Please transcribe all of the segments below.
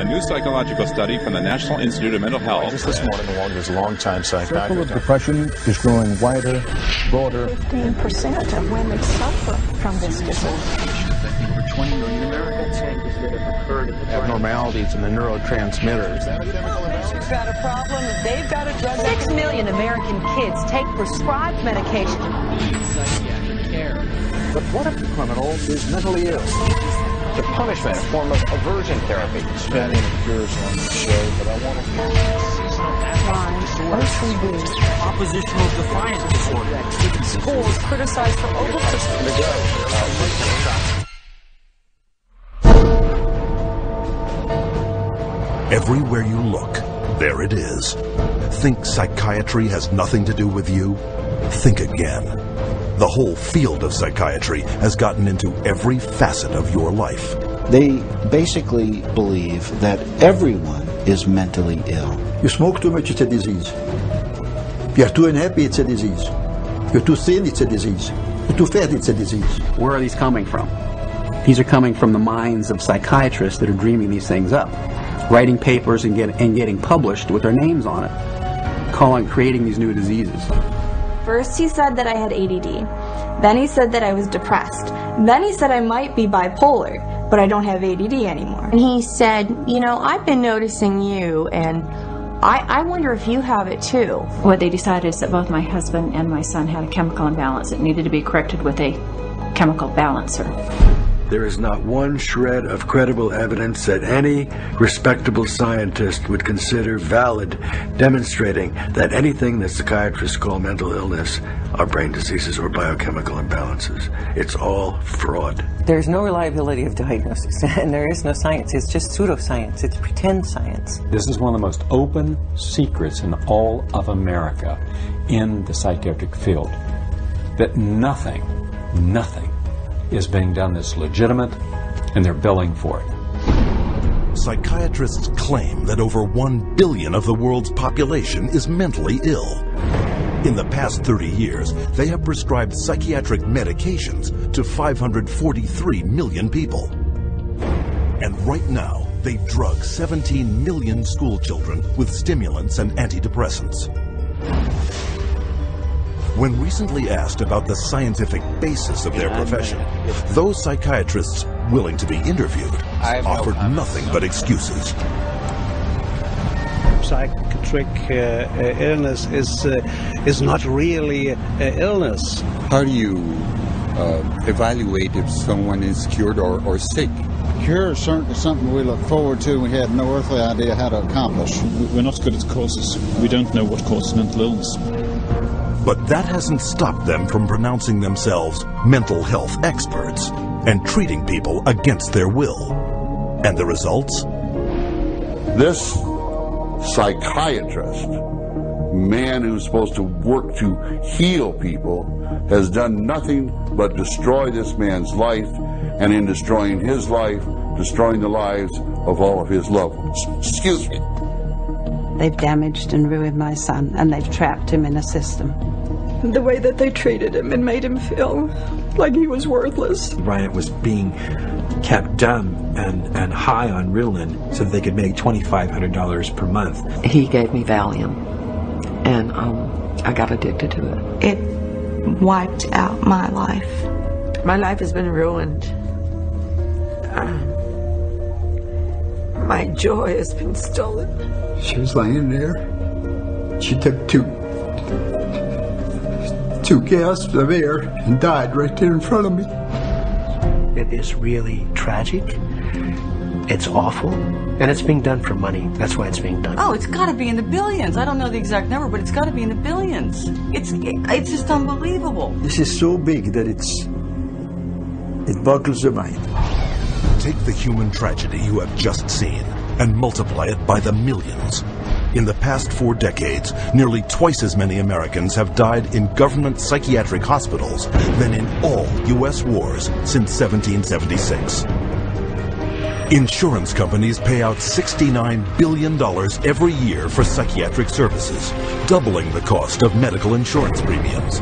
A new psychological study from the National Institute of Mental Health. Just this morning, along with longtime circle of depression is growing wider, broader. 15% of women suffer from this disorder. Over 20 million Americans. Changes that have occurred in the abnormalities in the neurotransmitters. They've got a problem. They've got a drug. Six million American kids take prescribed medication. But what if the criminal is mentally ill? The punishment, a form of aversion therapy. Spending appears on the show, but I want to Oppositional defiance disorder. Schools criticized for over Everywhere you look, there it is. Think psychiatry has nothing to do with you? Think again. The whole field of psychiatry has gotten into every facet of your life. They basically believe that everyone is mentally ill. You smoke too much, it's a disease. You're too unhappy, it's a disease. You're too thin, it's a disease. You're too fat, it's a disease. Where are these coming from? These are coming from the minds of psychiatrists that are dreaming these things up, writing papers and, get, and getting published with their names on it, calling, creating these new diseases. First, he said that I had ADD. Then he said that I was depressed. Then he said I might be bipolar, but I don't have ADD anymore. And he said, You know, I've been noticing you, and I, I wonder if you have it too. What they decided is that both my husband and my son had a chemical imbalance that needed to be corrected with a chemical balancer. There is not one shred of credible evidence that any respectable scientist would consider valid demonstrating that anything that psychiatrists call mental illness are brain diseases or biochemical imbalances. It's all fraud. There's no reliability of diagnosis, and there is no science. It's just pseudoscience. It's pretend science. This is one of the most open secrets in all of America in the psychiatric field. That nothing, nothing is being done that's legitimate, and they're billing for it. Psychiatrists claim that over 1 billion of the world's population is mentally ill. In the past 30 years, they have prescribed psychiatric medications to 543 million people. And right now, they drug 17 million school children with stimulants and antidepressants. When recently asked about the scientific basis of their profession, those psychiatrists willing to be interviewed offered nothing but excuses. Psychiatric uh, uh, illness is uh, is not really uh, illness. How do you uh, evaluate if someone is cured or, or sick? Cure is certainly something we look forward to. We had no earthly idea how to accomplish. We're not good at causes. We don't know what causes mental illness. But that hasn't stopped them from pronouncing themselves mental health experts and treating people against their will. And the results? This psychiatrist, man who's supposed to work to heal people, has done nothing but destroy this man's life, and in destroying his life, destroying the lives of all of his loved ones. Excuse me. They've damaged and ruined my son, and they've trapped him in a system. The way that they treated him and made him feel like he was worthless. Bryant was being kept dumb and, and high on Ritalin so that they could make $2,500 per month. He gave me Valium, and um, I got addicted to it. It wiped out my life. My life has been ruined. Um, my joy has been stolen. She was laying there. She took two two gasps of air and died right there in front of me. It is really tragic. It's awful. And it's being done for money. That's why it's being done. Oh, it's got to be in the billions. I don't know the exact number, but it's got to be in the billions. It's it's just unbelievable. This is so big that it's it boggles the mind. Take the human tragedy you have just seen and multiply it by the millions. In the past four decades, nearly twice as many Americans have died in government psychiatric hospitals than in all U.S. wars since 1776. Insurance companies pay out $69 billion every year for psychiatric services, doubling the cost of medical insurance premiums.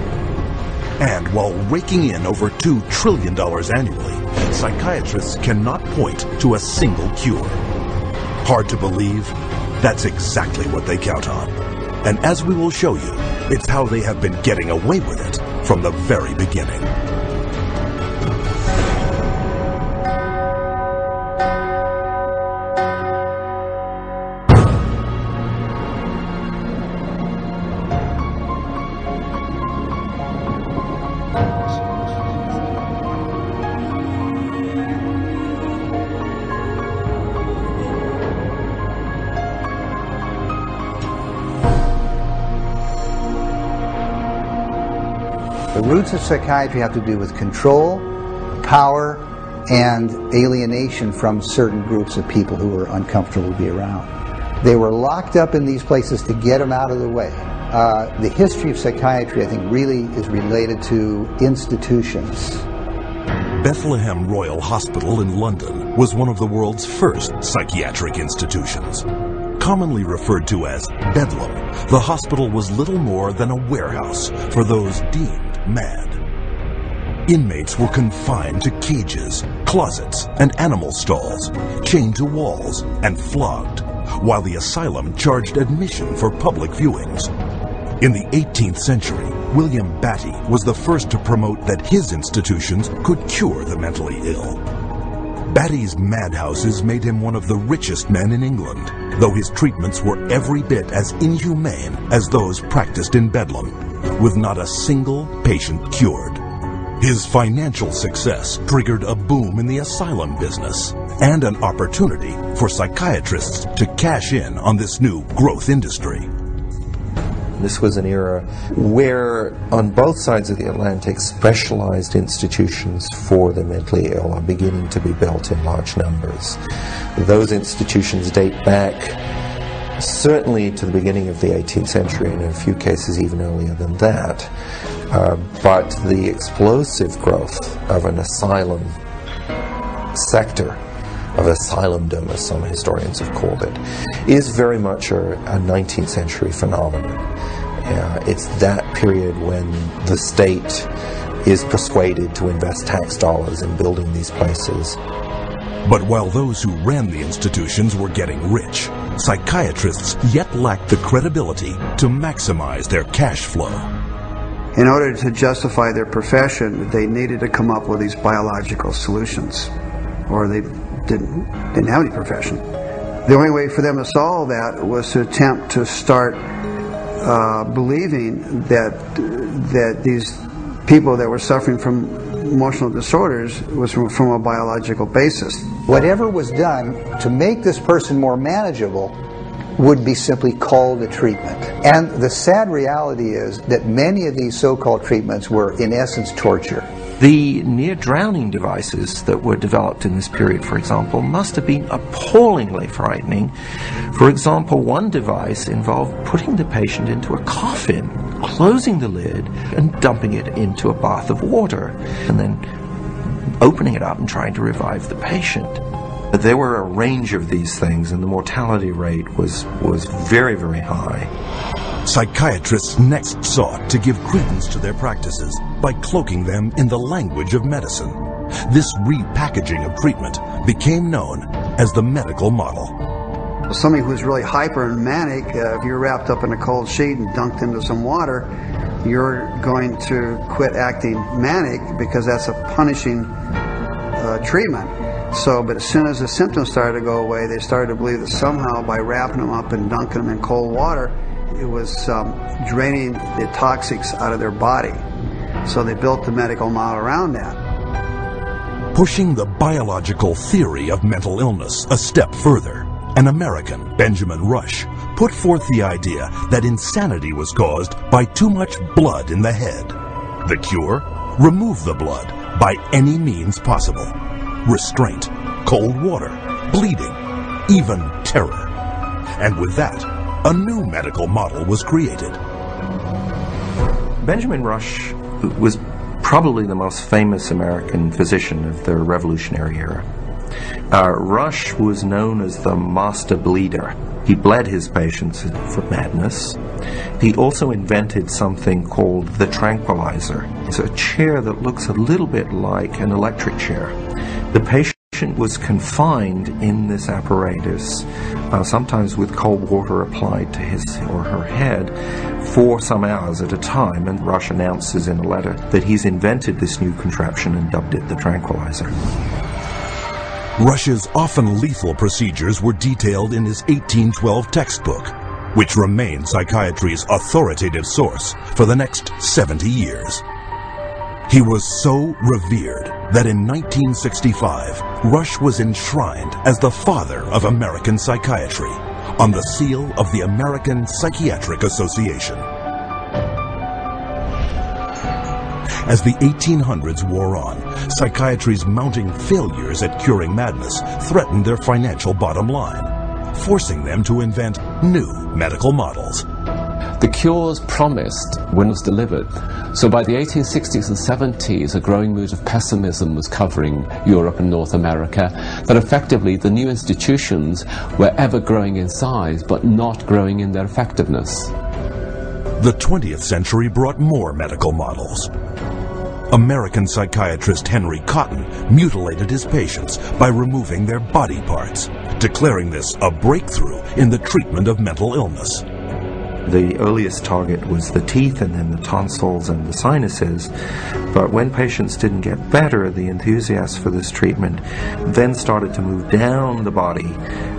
And while raking in over $2 trillion annually, psychiatrists cannot point to a single cure. Hard to believe? That's exactly what they count on. And as we will show you, it's how they have been getting away with it from the very beginning. Of psychiatry have to do with control, power, and alienation from certain groups of people who were uncomfortable to be around. They were locked up in these places to get them out of the way. Uh, the history of psychiatry, I think, really is related to institutions. Bethlehem Royal Hospital in London was one of the world's first psychiatric institutions. Commonly referred to as Bedlam, the hospital was little more than a warehouse for those deemed mad. Inmates were confined to cages, closets, and animal stalls, chained to walls, and flogged, while the asylum charged admission for public viewings. In the 18th century, William Battie was the first to promote that his institutions could cure the mentally ill. Battie's madhouses made him one of the richest men in England, though his treatments were every bit as inhumane as those practiced in Bedlam, with not a single patient cured. His financial success triggered a boom in the asylum business and an opportunity for psychiatrists to cash in on this new growth industry. This was an era where, on both sides of the Atlantic, specialized institutions for the mentally ill are beginning to be built in large numbers. Those institutions date back certainly to the beginning of the 18th century, and in a few cases even earlier than that. Uh, but the explosive growth of an asylum sector, of asylumdom, as some historians have called it, is very much a, a 19th century phenomenon. Uh, it's that period when the state is persuaded to invest tax dollars in building these places. But while those who ran the institutions were getting rich, psychiatrists yet lacked the credibility to maximize their cash flow. In order to justify their profession, they needed to come up with these biological solutions, or they didn't, didn't have any profession. The only way for them to solve that was to attempt to start uh, believing that that these people that were suffering from emotional disorders was from, from a biological basis. Whatever was done to make this person more manageable would be simply called a treatment. And the sad reality is that many of these so-called treatments were in essence torture. The near drowning devices that were developed in this period, for example, must have been appallingly frightening. For example, one device involved putting the patient into a coffin, closing the lid, and dumping it into a bath of water, and then opening it up and trying to revive the patient. There were a range of these things, and the mortality rate was, was very, very high. Psychiatrists next sought to give credence to their practices by cloaking them in the language of medicine. This repackaging of treatment became known as the medical model. Somebody who's really hyper and manic, uh, if you're wrapped up in a cold sheet and dunked into some water, you're going to quit acting manic because that's a punishing uh, treatment. So, but as soon as the symptoms started to go away, they started to believe that somehow by wrapping them up and dunking them in cold water, it was um, draining the toxics out of their body. So they built the medical model around that. Pushing the biological theory of mental illness a step further, an American, Benjamin Rush, put forth the idea that insanity was caused by too much blood in the head. The cure? Remove the blood by any means possible. Restraint, cold water, bleeding, even terror. And with that, a new medical model was created. Benjamin Rush was probably the most famous American physician of the Revolutionary era. Uh, Rush was known as the master bleeder. He bled his patients for madness. He also invented something called the tranquilizer. It's a chair that looks a little bit like an electric chair. The patient patient was confined in this apparatus, uh, sometimes with cold water applied to his or her head, for some hours at a time. And Rush announces in a letter that he's invented this new contraption and dubbed it the tranquilizer. Rush's often lethal procedures were detailed in his 1812 textbook, which remained psychiatry's authoritative source for the next 70 years. He was so revered that in 1965, Rush was enshrined as the father of American psychiatry on the seal of the American Psychiatric Association. As the 1800s wore on, psychiatry's mounting failures at curing madness threatened their financial bottom line, forcing them to invent new medical models. The cures promised when it was delivered. So by the 1860s and 70s, a growing mood of pessimism was covering Europe and North America, that effectively the new institutions were ever growing in size, but not growing in their effectiveness. The 20th century brought more medical models. American psychiatrist Henry Cotton mutilated his patients by removing their body parts, declaring this a breakthrough in the treatment of mental illness. The earliest target was the teeth and then the tonsils and the sinuses. But when patients didn't get better, the enthusiasts for this treatment then started to move down the body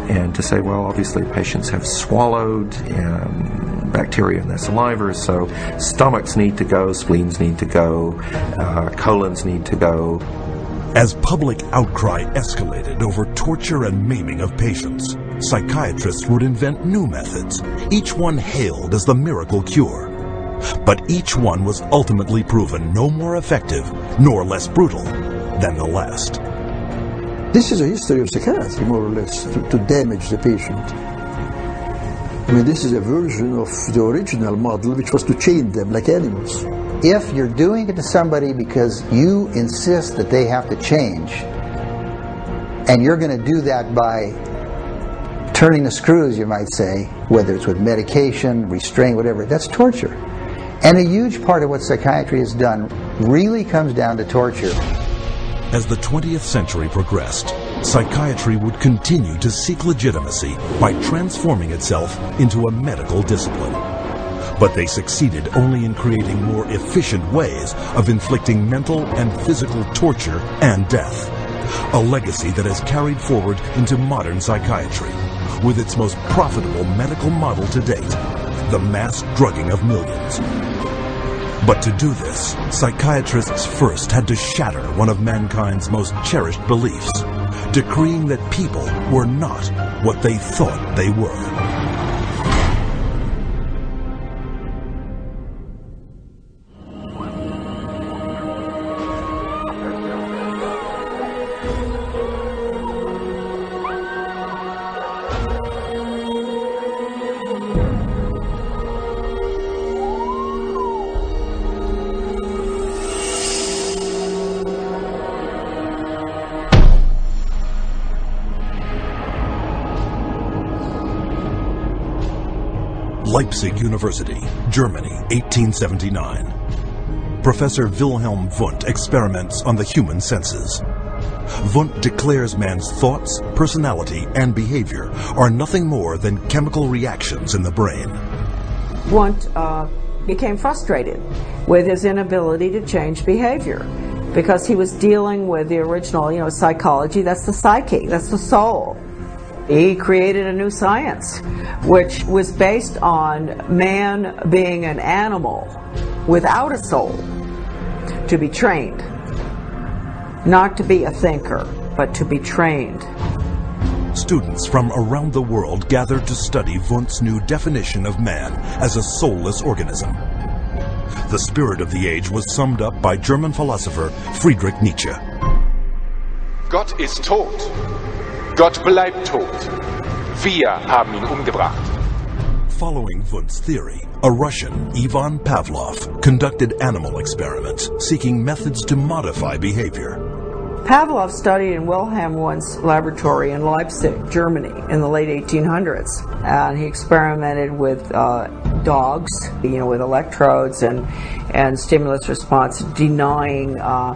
and to say, well, obviously patients have swallowed um, bacteria in their saliva, so stomachs need to go, spleens need to go, uh, colons need to go. As public outcry escalated over torture and maiming of patients, psychiatrists would invent new methods, each one hailed as the miracle cure. But each one was ultimately proven no more effective nor less brutal than the last. This is a history of psychiatry, more or less, to, to damage the patient. I mean, this is a version of the original model, which was to chain them like animals. If you're doing it to somebody because you insist that they have to change, and you're going to do that by turning the screws, you might say, whether it's with medication, restraint, whatever, that's torture. And a huge part of what psychiatry has done really comes down to torture. As the 20th century progressed, psychiatry would continue to seek legitimacy by transforming itself into a medical discipline. But they succeeded only in creating more efficient ways of inflicting mental and physical torture and death. A legacy that has carried forward into modern psychiatry with its most profitable medical model to date, the mass drugging of millions. But to do this, psychiatrists first had to shatter one of mankind's most cherished beliefs, decreeing that people were not what they thought they were. University, Germany, 1879. Professor Wilhelm Wundt experiments on the human senses. Wundt declares man's thoughts, personality, and behavior are nothing more than chemical reactions in the brain. Wundt uh, became frustrated with his inability to change behavior because he was dealing with the original, you know, psychology. That's the psyche, that's the soul. He created a new science, which was based on man being an animal without a soul to be trained. Not to be a thinker, but to be trained. Students from around the world gathered to study Wundt's new definition of man as a soulless organism. The spirit of the age was summed up by German philosopher Friedrich Nietzsche. Gott ist tot. Gott bleibt tot. Wir haben ihn umgebracht. Following Wundt's theory, a Russian, Ivan Pavlov, conducted animal experiments seeking methods to modify behavior. Pavlov studied in Wilhelm Wundt's laboratory in Leipzig, Germany, in the late 1800s, and he experimented with uh, dogs, you know, with electrodes and and stimulus response, denying uh,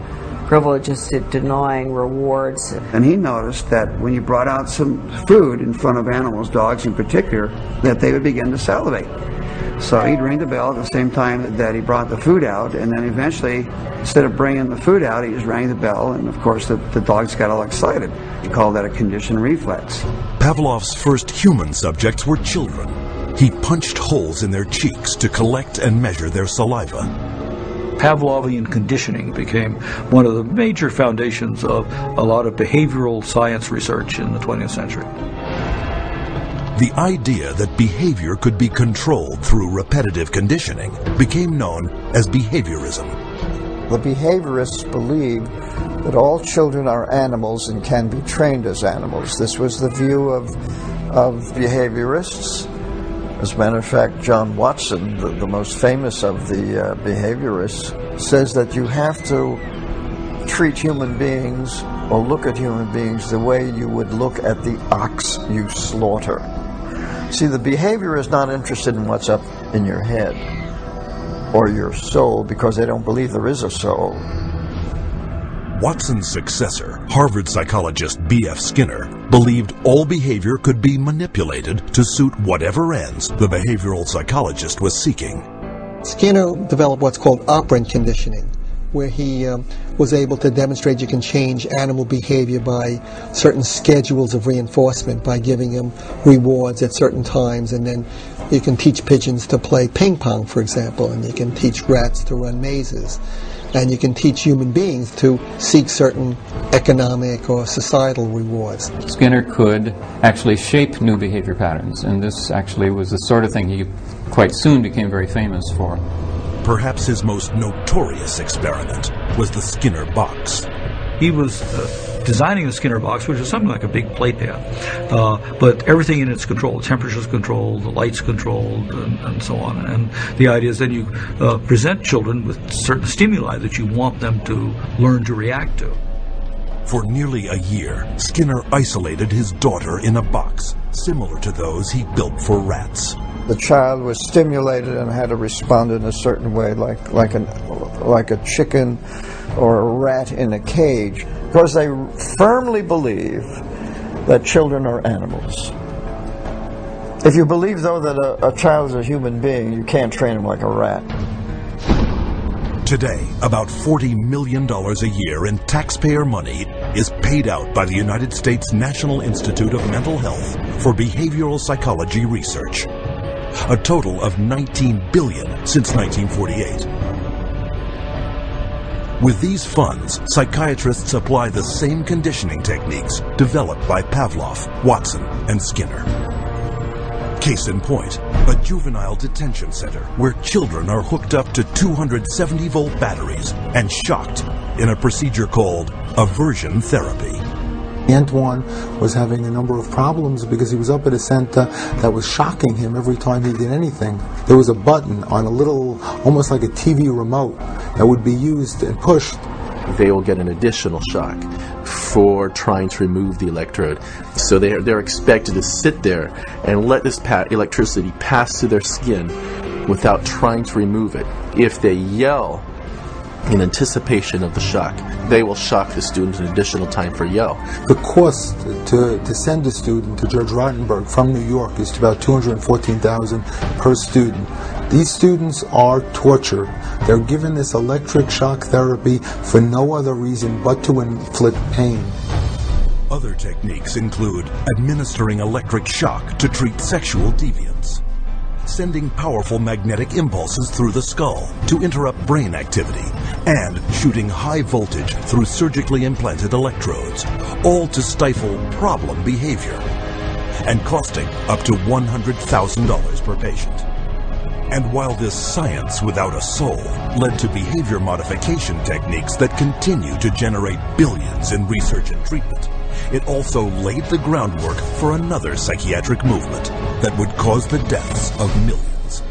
privileges to denying rewards. And he noticed that when you brought out some food in front of animals, dogs in particular, that they would begin to salivate. So he'd ring the bell at the same time that he brought the food out, and then eventually, instead of bringing the food out, he just rang the bell, and of course the, the dogs got all excited. He called that a conditioned reflex. Pavlov's first human subjects were children. He punched holes in their cheeks to collect and measure their saliva. Pavlovian conditioning became one of the major foundations of a lot of behavioral science research in the 20th century. The idea that behavior could be controlled through repetitive conditioning became known as behaviorism. The behaviorists believe that all children are animals and can be trained as animals. This was the view of, of behaviorists. As a matter of fact, John Watson, the, the most famous of the uh, behaviorists, says that you have to treat human beings or look at human beings the way you would look at the ox you slaughter. See, the behavior is not interested in what's up in your head or your soul because they don't believe there is a soul. Watson's successor, Harvard psychologist B.F. Skinner, believed all behavior could be manipulated to suit whatever ends the behavioral psychologist was seeking. Skinner developed what's called operant conditioning, where he um, was able to demonstrate you can change animal behavior by certain schedules of reinforcement by giving them rewards at certain times and then you can teach pigeons to play ping pong for example and you can teach rats to run mazes and you can teach human beings to seek certain economic or societal rewards. Skinner could actually shape new behavior patterns and this actually was the sort of thing he quite soon became very famous for. Perhaps his most notorious experiment was the Skinner box. He was uh, designing the Skinner box, which is something like a big playpen, uh, but everything in it's controlled. Temperature's controlled, the light's controlled, and, and so on. And the idea is then you uh, present children with certain stimuli that you want them to learn to react to. For nearly a year, Skinner isolated his daughter in a box, similar to those he built for rats the child was stimulated and had to respond in a certain way, like like an like a chicken or a rat in a cage, because they firmly believe that children are animals. If you believe, though, that a, a child is a human being, you can't train him like a rat. Today, about $40 million a year in taxpayer money is paid out by the United States National Institute of Mental Health for behavioral psychology research a total of 19 billion since 1948. With these funds, psychiatrists apply the same conditioning techniques developed by Pavlov, Watson, and Skinner. Case in point, a juvenile detention center where children are hooked up to 270 volt batteries and shocked in a procedure called aversion therapy. Antoine was having a number of problems because he was up at a center that was shocking him every time he did anything. There was a button on a little, almost like a TV remote, that would be used and pushed. They will get an additional shock for trying to remove the electrode. So they're, they're expected to sit there and let this pa electricity pass through their skin without trying to remove it. If they yell in anticipation of the shock. They will shock the student an additional time for yell. The cost to, to send a student to Judge Rotenberg from New York is about 214000 per student. These students are tortured. They're given this electric shock therapy for no other reason but to inflict pain. Other techniques include administering electric shock to treat sexual deviance sending powerful magnetic impulses through the skull to interrupt brain activity, and shooting high voltage through surgically implanted electrodes, all to stifle problem behavior, and costing up to $100,000 per patient. And while this science without a soul led to behavior modification techniques that continue to generate billions in research and treatment, it also laid the groundwork for another psychiatric movement that would cause the deaths of millions.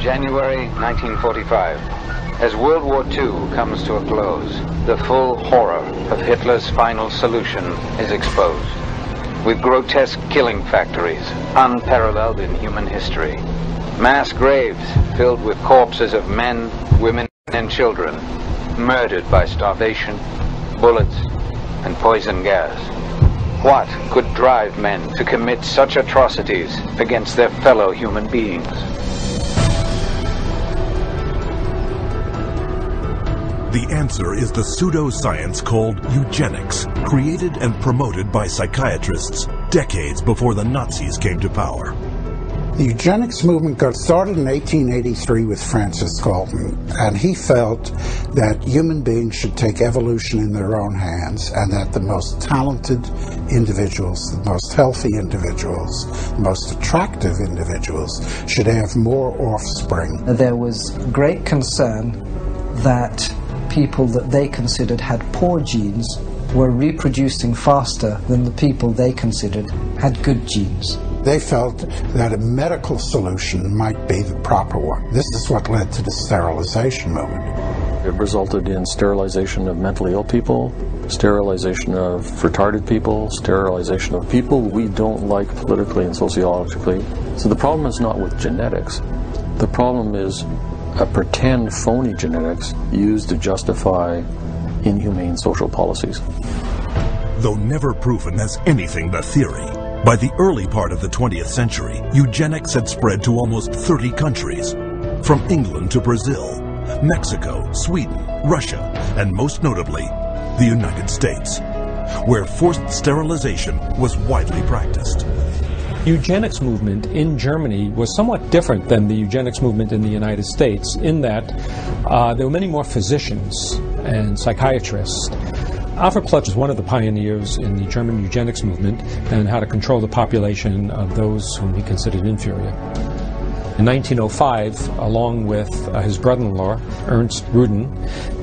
January 1945. As World War II comes to a close, the full horror of Hitler's final solution is exposed. With grotesque killing factories, unparalleled in human history, Mass graves filled with corpses of men, women, and children murdered by starvation, bullets, and poison gas. What could drive men to commit such atrocities against their fellow human beings? The answer is the pseudoscience called eugenics, created and promoted by psychiatrists decades before the Nazis came to power. The eugenics movement got started in 1883 with Francis Galton, and he felt that human beings should take evolution in their own hands and that the most talented individuals, the most healthy individuals, the most attractive individuals should have more offspring. There was great concern that people that they considered had poor genes were reproducing faster than the people they considered had good genes. They felt that a medical solution might be the proper one. This is what led to the sterilization movement. It resulted in sterilization of mentally ill people, sterilization of retarded people, sterilization of people we don't like politically and sociologically. So the problem is not with genetics. The problem is a pretend phony genetics used to justify inhumane social policies. Though never proven as anything but theory, by the early part of the 20th century, eugenics had spread to almost 30 countries, from England to Brazil, Mexico, Sweden, Russia, and most notably, the United States, where forced sterilization was widely practiced. Eugenics movement in Germany was somewhat different than the eugenics movement in the United States in that uh, there were many more physicians and psychiatrists Alfred Ploetz was one of the pioneers in the German eugenics movement and how to control the population of those whom he considered inferior. In 1905, along with uh, his brother-in-law, Ernst Rudin,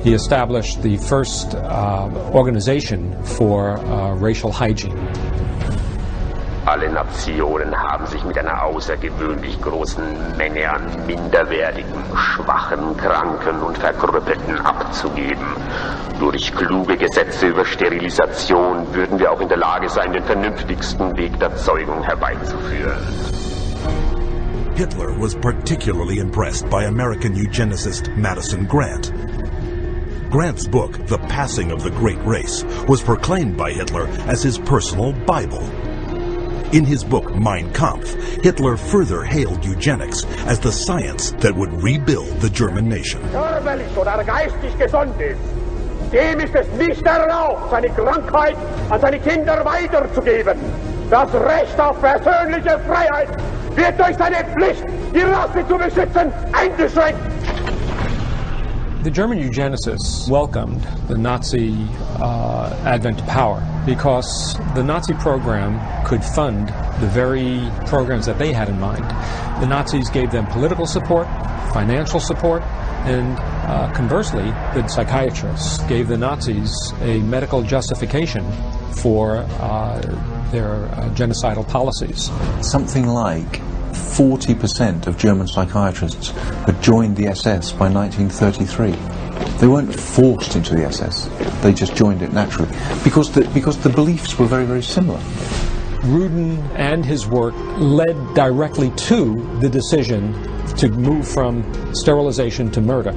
he established the first uh, organization for uh, racial hygiene. Alle Nationen haben sich mit einer außergewöhnlich großen Menge an minderwertigen, schwachen, kranken und Verkrüppelten abzugeben. Durch kluge Gesetze über Sterilisation würden wir auch in der Lage sein, den vernünftigsten Weg der Zeugung herbeizuführen. Hitler was particularly impressed by American eugenicist Madison Grant. Grant's book, The Passing of the Great Race, was proclaimed by Hitler as his personal Bible. In his book Mein Kampf, Hitler further hailed eugenics as the science that would rebuild the German nation. Dem ist es nicht erlaubt, seine Krankheit an seine Kinder weiterzugeben. Das Recht auf persönliche Freiheit wird durch seine Pflicht, die Rasse zu beschützen, eingeschränkt. The German eugenicists welcomed the Nazi uh, advent to power because the Nazi program could fund the very programs that they had in mind. The Nazis gave them political support, financial support, and uh, conversely, the psychiatrists gave the Nazis a medical justification for uh, their uh, genocidal policies. Something like 40% of German psychiatrists had joined the SS by 1933. They weren't forced into the SS, they just joined it naturally because the, because the beliefs were very, very similar. Rudin and his work led directly to the decision to move from sterilization to murder.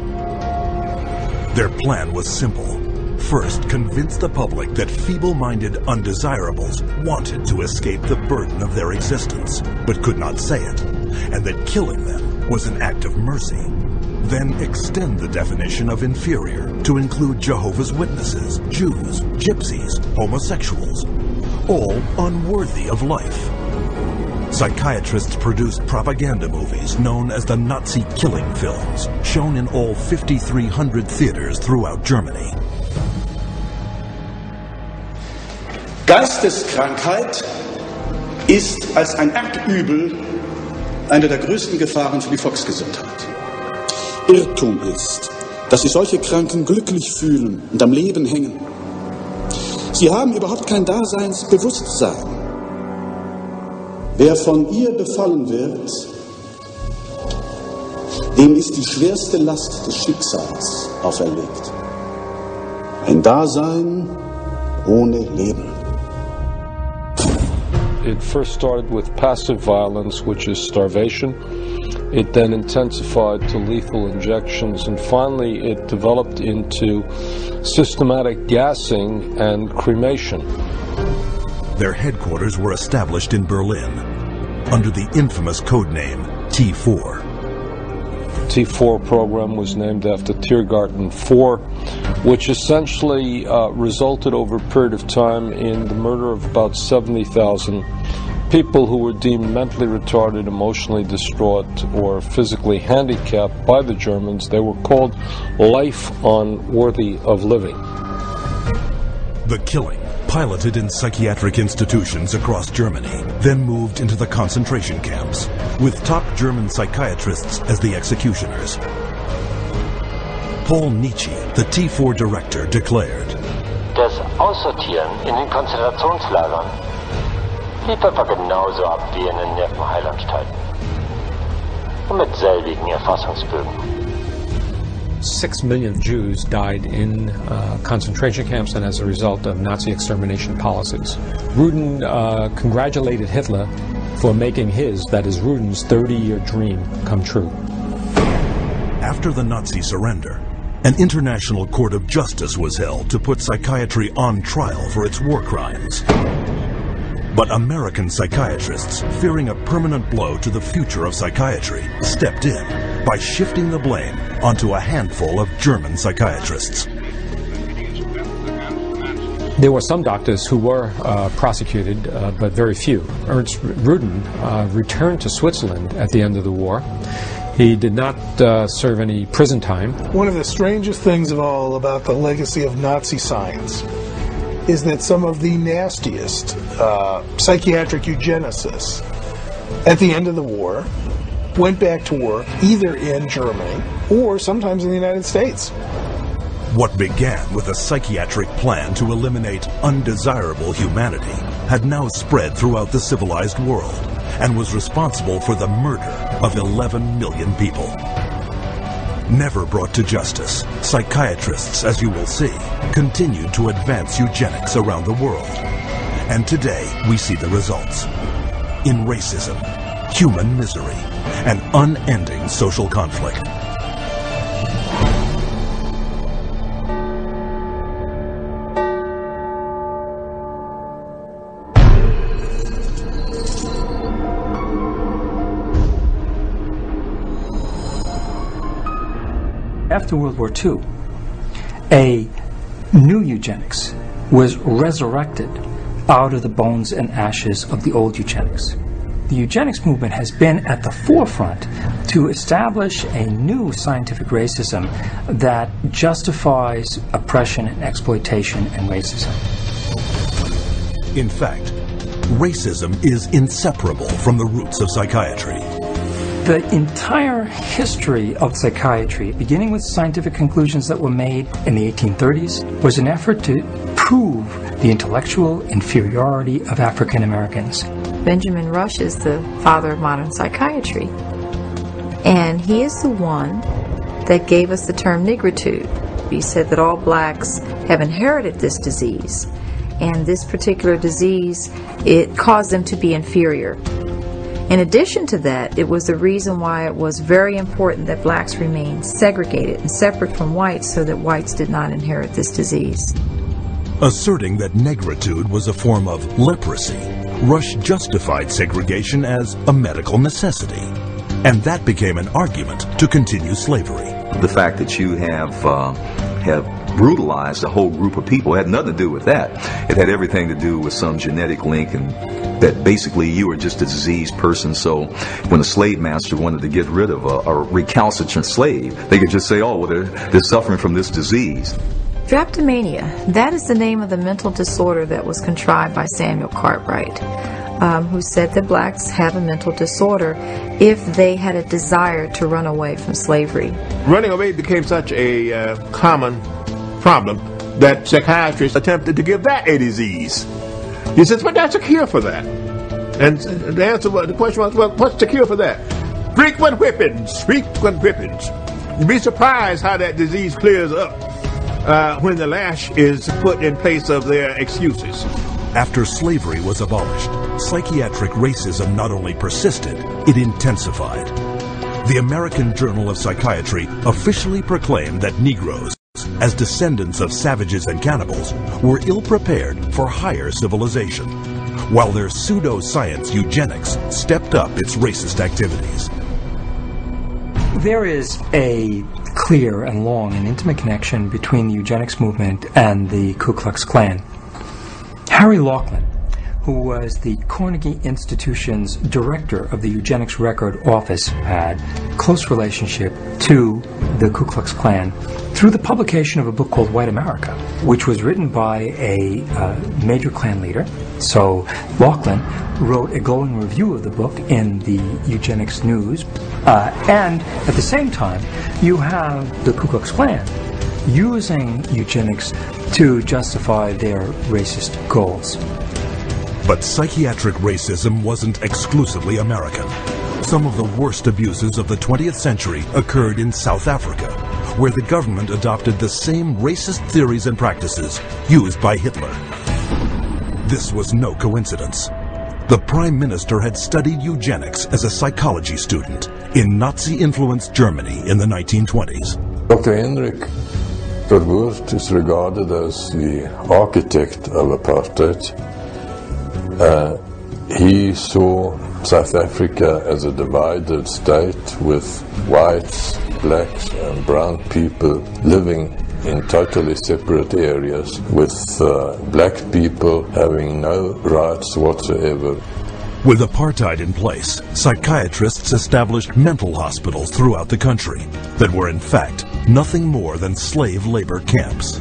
Their plan was simple. First, convince the public that feeble-minded undesirables wanted to escape the burden of their existence, but could not say it, and that killing them was an act of mercy. Then extend the definition of inferior to include Jehovah's Witnesses, Jews, gypsies, homosexuals, all unworthy of life. Psychiatrists produced propaganda movies known as the Nazi killing films, shown in all 5,300 theaters throughout Germany. Geisteskrankheit ist als ein Erbübel eine der größten Gefahren für die Volksgesundheit. Irrtum ist, dass sich solche Kranken glücklich fühlen und am Leben hängen. Sie haben überhaupt kein Daseinsbewusstsein. Wer von ihr befallen wird, dem ist die schwerste Last des Schicksals auferlegt. Ein Dasein ohne Leben. It first started with passive violence, which is starvation. It then intensified to lethal injections, and finally it developed into systematic gassing and cremation. Their headquarters were established in Berlin under the infamous codename T4. T4 program was named after Tiergarten 4, which essentially uh, resulted over a period of time in the murder of about 70,000 people who were deemed mentally retarded, emotionally distraught, or physically handicapped by the Germans. They were called life unworthy of living. The killing, piloted in psychiatric institutions across Germany, then moved into the concentration camps, with top German psychiatrists as the executioners. Paul Nitsche, the T4 director, declared, Das Aussortieren in den Konzentrationslagern lief genauso ab wie in den Nervenheilanstalten. Und mit selbigen Erfassungsbögen. Six million Jews died in uh, concentration camps and as a result of Nazi extermination policies. Rudin uh, congratulated Hitler for making his, that is Rudin's, 30 year dream come true. After the Nazi surrender, an international court of justice was held to put psychiatry on trial for its war crimes. But American psychiatrists, fearing a permanent blow to the future of psychiatry, stepped in by shifting the blame onto a handful of German psychiatrists. There were some doctors who were uh, prosecuted, uh, but very few. Ernst Rudin uh, returned to Switzerland at the end of the war. He did not uh, serve any prison time. One of the strangest things of all about the legacy of Nazi science is that some of the nastiest uh, psychiatric eugenicists at the end of the war went back to work either in Germany or sometimes in the United States. What began with a psychiatric plan to eliminate undesirable humanity had now spread throughout the civilized world and was responsible for the murder of 11 million people. Never brought to justice, psychiatrists, as you will see, continued to advance eugenics around the world. And today, we see the results. In racism, human misery, and unending social conflict. After World War II, a new eugenics was resurrected out of the bones and ashes of the old eugenics. The eugenics movement has been at the forefront to establish a new scientific racism that justifies oppression and exploitation and racism. In fact, racism is inseparable from the roots of psychiatry. The entire history of psychiatry, beginning with scientific conclusions that were made in the 1830s, was an effort to prove the intellectual inferiority of African Americans. Benjamin Rush is the father of modern psychiatry. And he is the one that gave us the term negritude. He said that all blacks have inherited this disease. And this particular disease, it caused them to be inferior. In addition to that, it was the reason why it was very important that blacks remain segregated and separate from whites so that whites did not inherit this disease. Asserting that negritude was a form of leprosy, Rush justified segregation as a medical necessity. And that became an argument to continue slavery. The fact that you have uh, have brutalized a whole group of people had nothing to do with that. It had everything to do with some genetic link and that basically you were just a diseased person. So when a slave master wanted to get rid of a, a recalcitrant slave, they could just say, oh, well, they're, they're suffering from this disease. Drapetomania, that is the name of the mental disorder that was contrived by Samuel Cartwright, um, who said that blacks have a mental disorder if they had a desire to run away from slavery. Running away became such a uh, common problem that psychiatrists attempted to give that a disease. He says, but that's a cure for that. And the answer was, the question was, well, what's the cure for that? Frequent whippings, frequent whippings. You'd be surprised how that disease clears up uh, when the lash is put in place of their excuses. After slavery was abolished, psychiatric racism not only persisted, it intensified. The American Journal of Psychiatry officially proclaimed that Negroes, as descendants of savages and cannibals, were ill prepared for higher civilization, while their pseudo-science eugenics stepped up its racist activities. There is a clear and long and intimate connection between the eugenics movement and the Ku Klux Klan. Harry Laughlin, who was the Carnegie Institution's director of the Eugenics Record Office, had close relationship to the Ku Klux Klan through the publication of a book called White America, which was written by a uh, major Klan leader. So Laughlin wrote a glowing review of the book in the Eugenics News, uh, and at the same time, you have the Ku Klux Klan using eugenics to justify their racist goals. But psychiatric racism wasn't exclusively American. Some of the worst abuses of the 20th century occurred in South Africa, where the government adopted the same racist theories and practices used by Hitler. This was no coincidence. The Prime Minister had studied eugenics as a psychology student in Nazi-influenced Germany in the 1920s. Dr. Hendrik Verwoerd is regarded as the architect of apartheid. Uh, he saw South Africa as a divided state with whites, blacks and brown people living in totally separate areas with uh, black people having no rights whatsoever. With apartheid in place, psychiatrists established mental hospitals throughout the country that were in fact nothing more than slave labor camps.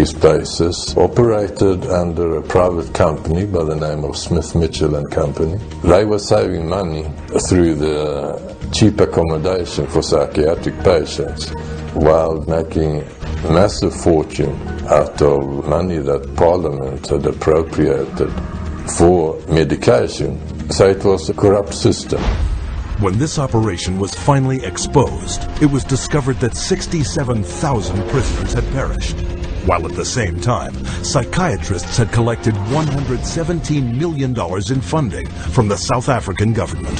These places operated under a private company by the name of Smith Mitchell and Company. They were saving money through the cheap accommodation for psychiatric patients while making massive fortune out of money that Parliament had appropriated for medication. So it was a corrupt system. When this operation was finally exposed, it was discovered that 67,000 prisoners had perished. While at the same time, psychiatrists had collected $117 million in funding from the South African government.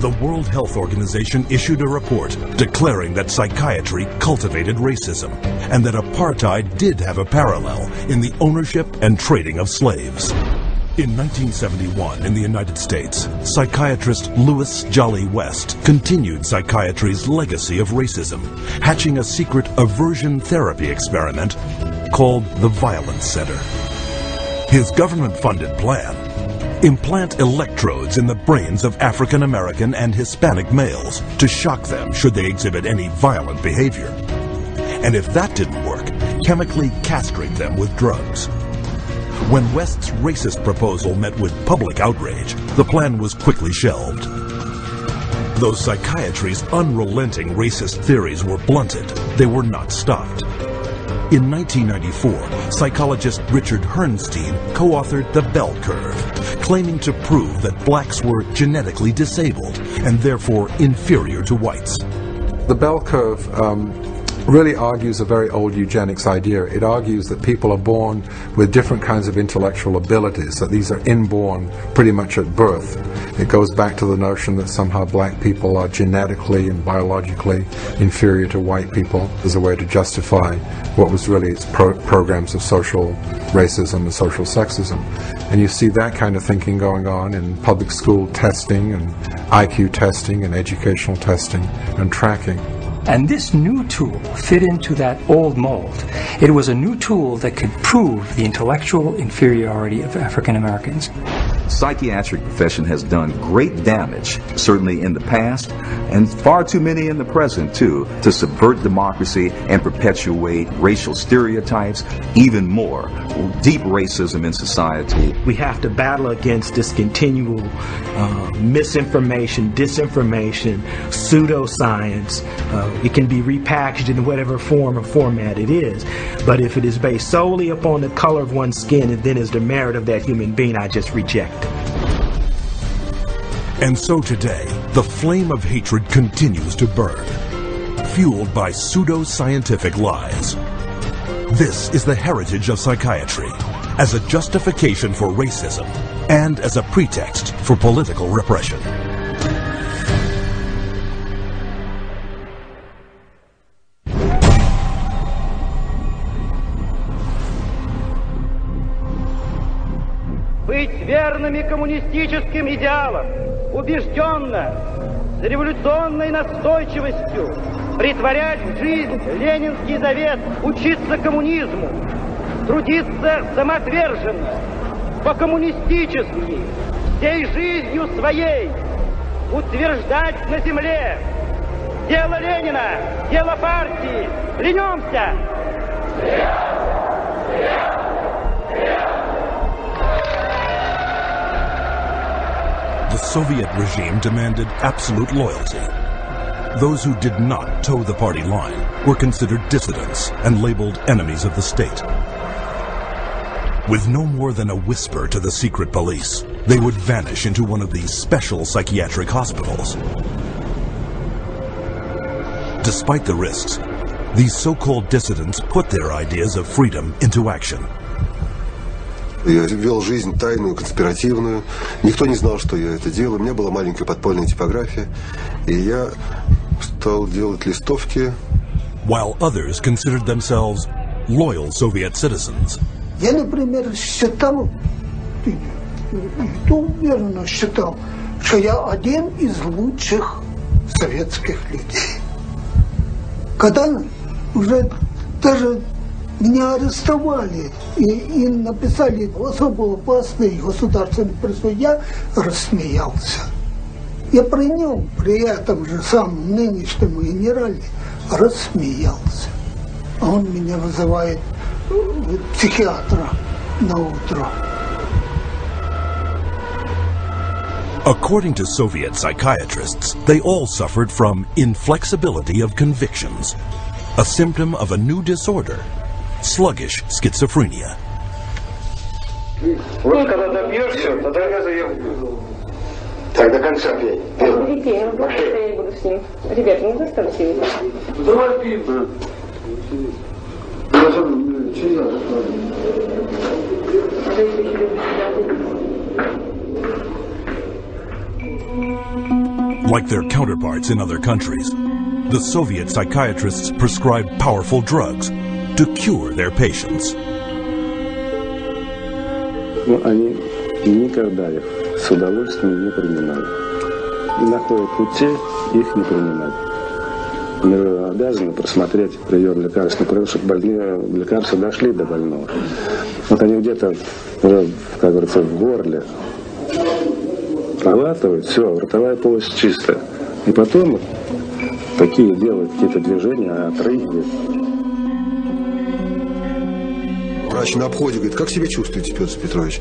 The World Health Organization issued a report declaring that psychiatry cultivated racism and that apartheid did have a parallel in the ownership and trading of slaves. In 1971, in the United States, psychiatrist Louis Jolyon West continued psychiatry's legacy of racism, hatching a secret aversion therapy experiment called the Violence Center. His government-funded plan implant electrodes in the brains of African American and Hispanic males to shock them should they exhibit any violent behavior. And if that didn't work, chemically castrate them with drugs. When West's racist proposal met with public outrage, the plan was quickly shelved. Though psychiatry's unrelenting racist theories were blunted, they were not stopped. In 1994, psychologist Richard Herrnstein co-authored The Bell Curve, claiming to prove that blacks were genetically disabled and therefore inferior to whites. The bell curve um, really argues a very old eugenics idea. It argues that people are born with different kinds of intellectual abilities, that these are inborn pretty much at birth. It goes back to the notion that somehow black people are genetically and biologically inferior to white people as a way to justify what was really its pro programs of social racism and social sexism. And you see that kind of thinking going on in public school testing and IQ testing and educational testing and tracking. And this new tool fit into that old mold. It was a new tool that could prove the intellectual inferiority of African Americans. Psychiatric profession has done great damage, certainly in the past, and far too many in the present too, to subvert democracy and perpetuate racial stereotypes, even more, deep racism in society. We have to battle against this continual uh, misinformation, disinformation, pseudoscience. Uh, it can be repackaged in whatever form or format it is. But if it is based solely upon the color of one's skin and then is the merit of that human being, I just reject. And so today, the flame of hatred continues to burn, fueled by pseudo-scientific lies. This is the heritage of psychiatry, as a justification for racism and as a pretext for political repression. Верными коммунистическим идеалам, убежденно, с революционной настойчивостью притворять в жизнь ленинский завет, учиться коммунизму, трудиться самоотверженно, по-коммунистически, всей жизнью своей, утверждать на земле дело Ленина, дело партии. Клянемся! The Soviet regime demanded absolute loyalty. Those who did not toe the party line were considered dissidents and labeled enemies of the state. With no more than a whisper to the secret police, they would vanish into one of these special psychiatric hospitals. Despite the risks, these so-called dissidents put their ideas of freedom into action. Я вел жизнь тайную, конспиративную. Никто не знал, что я это делаю. У меня была маленькая подпольная типография. И я стал делать листовки. While others considered themselves loyal Soviet citizens. Я, например, считал, и то уверенно считал, что я один из лучших советских людей. Когда уже даже меня арестовали и, и написали особо опасный государственный присуд, я рассмеялся. Я при нем, при этом же самом нынешнем генерале, рассмеялся. А он меня вызывает психиатра на утро. According to Soviet psychiatrists, they all suffered from inflexibility of convictions, a symptom of a new disorder, sluggish schizophrenia. Вот когда добьешься, тогда я заявлю. Так до конца пей. Детей, ну, просто я буду с ним. Ребята, ну заставьте его. Давай пей, брат. Like their counterparts in other countries, the Soviet psychiatrists prescribed powerful drugs To cure their patients. Но они никогда их с удовольствием не принимали. И находят пути их не принимать. Мы обязаны просмотреть прием лекарств, например, чтобы больные лекарства дошли до больного. Вот они где-то, как говорится, в горле проглатывают, все, ротовая полость чистая. И потом такие делают какие-то движения, отрыгивают. Врач на обходе говорит, как себя чувствуете, Петр Петрович?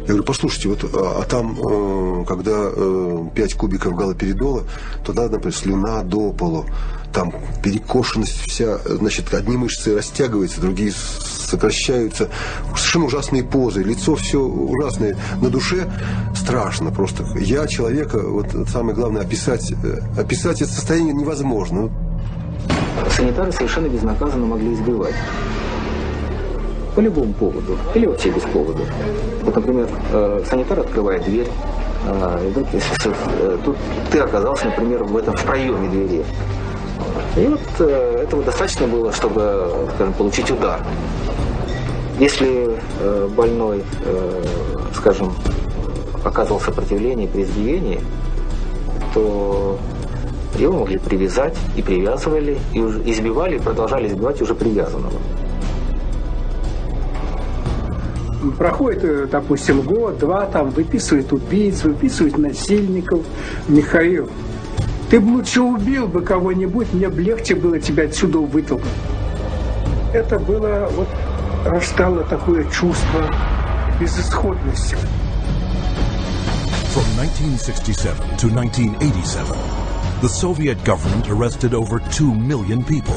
Я говорю, послушайте, вот, а, а там, э, когда э, 5 кубиков галоперидола, то надо, например, слюна до полу, там перекошенность вся, значит, одни мышцы растягиваются, другие сокращаются, совершенно ужасные позы, лицо все ужасное, на душе страшно просто. Я человека, вот самое главное, описать, э, описать это состояние невозможно. Санитары совершенно безнаказанно могли избивать. По любому поводу. Или вообще без повода. Вот, например, э, санитар открывает дверь, э, и тут, если, э, тут ты оказался, например, в этом в проеме двери. И вот э, этого достаточно было, чтобы, скажем, получить удар. Если э, больной, э, скажем, оказывал сопротивление при избиении, то его могли привязать и привязывали, и избивали, и продолжали избивать уже привязанного. Проходит, э, допустим, год, два, там выписывают убийц, выписывают насильников. Михаил, ты бы лучше убил бы кого-нибудь, мне бы легче было тебя отсюда вытолкнуть. Это было, вот, растало такое чувство безысходности. From 1967 to 1987, the Soviet government arrested over 2 million people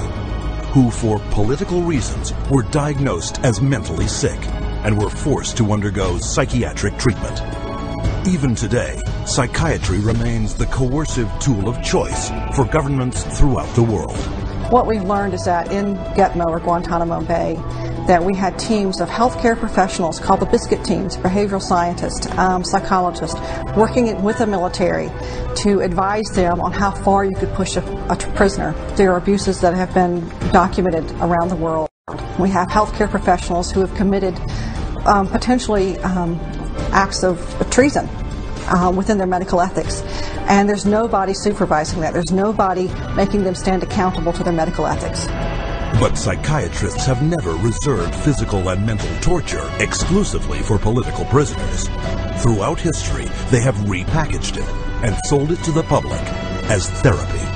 who, for political reasons, were diagnosed as mentally sick and were forced to undergo psychiatric treatment. Even today, psychiatry remains the coercive tool of choice for governments throughout the world. What we've learned is that in or Guantanamo Bay, that we had teams of healthcare professionals called the biscuit teams, behavioral scientists, um, psychologists, working with the military to advise them on how far you could push a, a prisoner. There are abuses that have been documented around the world. We have healthcare professionals who have committed um, potentially um, acts of treason uh, within their medical ethics. And there's nobody supervising that. There's nobody making them stand accountable to their medical ethics. But psychiatrists have never reserved physical and mental torture exclusively for political prisoners. Throughout history, they have repackaged it and sold it to the public as therapy.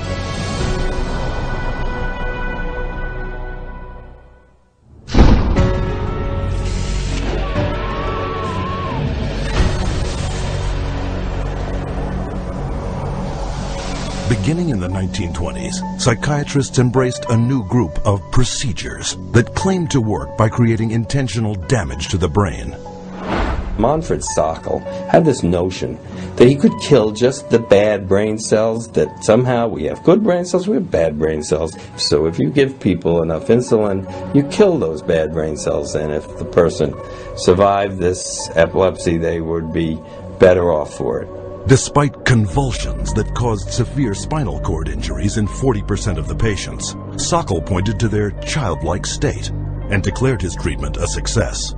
Beginning in the 1920s, psychiatrists embraced a new group of procedures that claimed to work by creating intentional damage to the brain. Manfred Sakel had this notion that he could kill just the bad brain cells, that somehow we have good brain cells, we have bad brain cells. So if you give people enough insulin, you kill those bad brain cells, and if the person survived this epilepsy, they would be better off for it. Despite convulsions that caused severe spinal cord injuries in 40% of the patients, Sakel pointed to their childlike state and declared his treatment a success.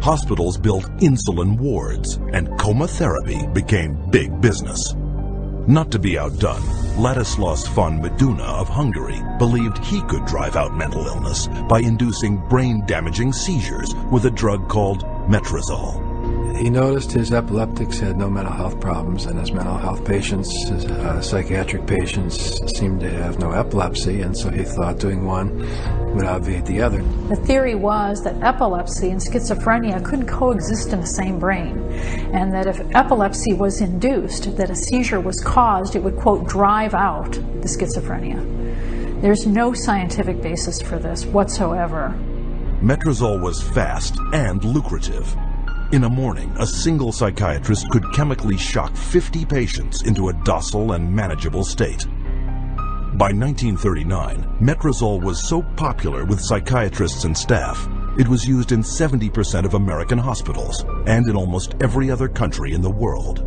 Hospitals built insulin wards, and coma therapy became big business. Not to be outdone, Ladislaus von Meduna of Hungary believed he could drive out mental illness by inducing brain-damaging seizures with a drug called metrazole. He noticed his epileptics had no mental health problems, and his mental health patients, his uh, psychiatric patients, seemed to have no epilepsy, and so he thought doing one would obviate the other. The theory was that epilepsy and schizophrenia couldn't coexist in the same brain, and that if epilepsy was induced, that a seizure was caused, it would, quote, drive out the schizophrenia. There's no scientific basis for this whatsoever. Metrazole was fast and lucrative. In a morning, a single psychiatrist could chemically shock 50 patients into a docile and manageable state. By 1939, metrazole was so popular with psychiatrists and staff, it was used in 70% of American hospitals and in almost every other country in the world.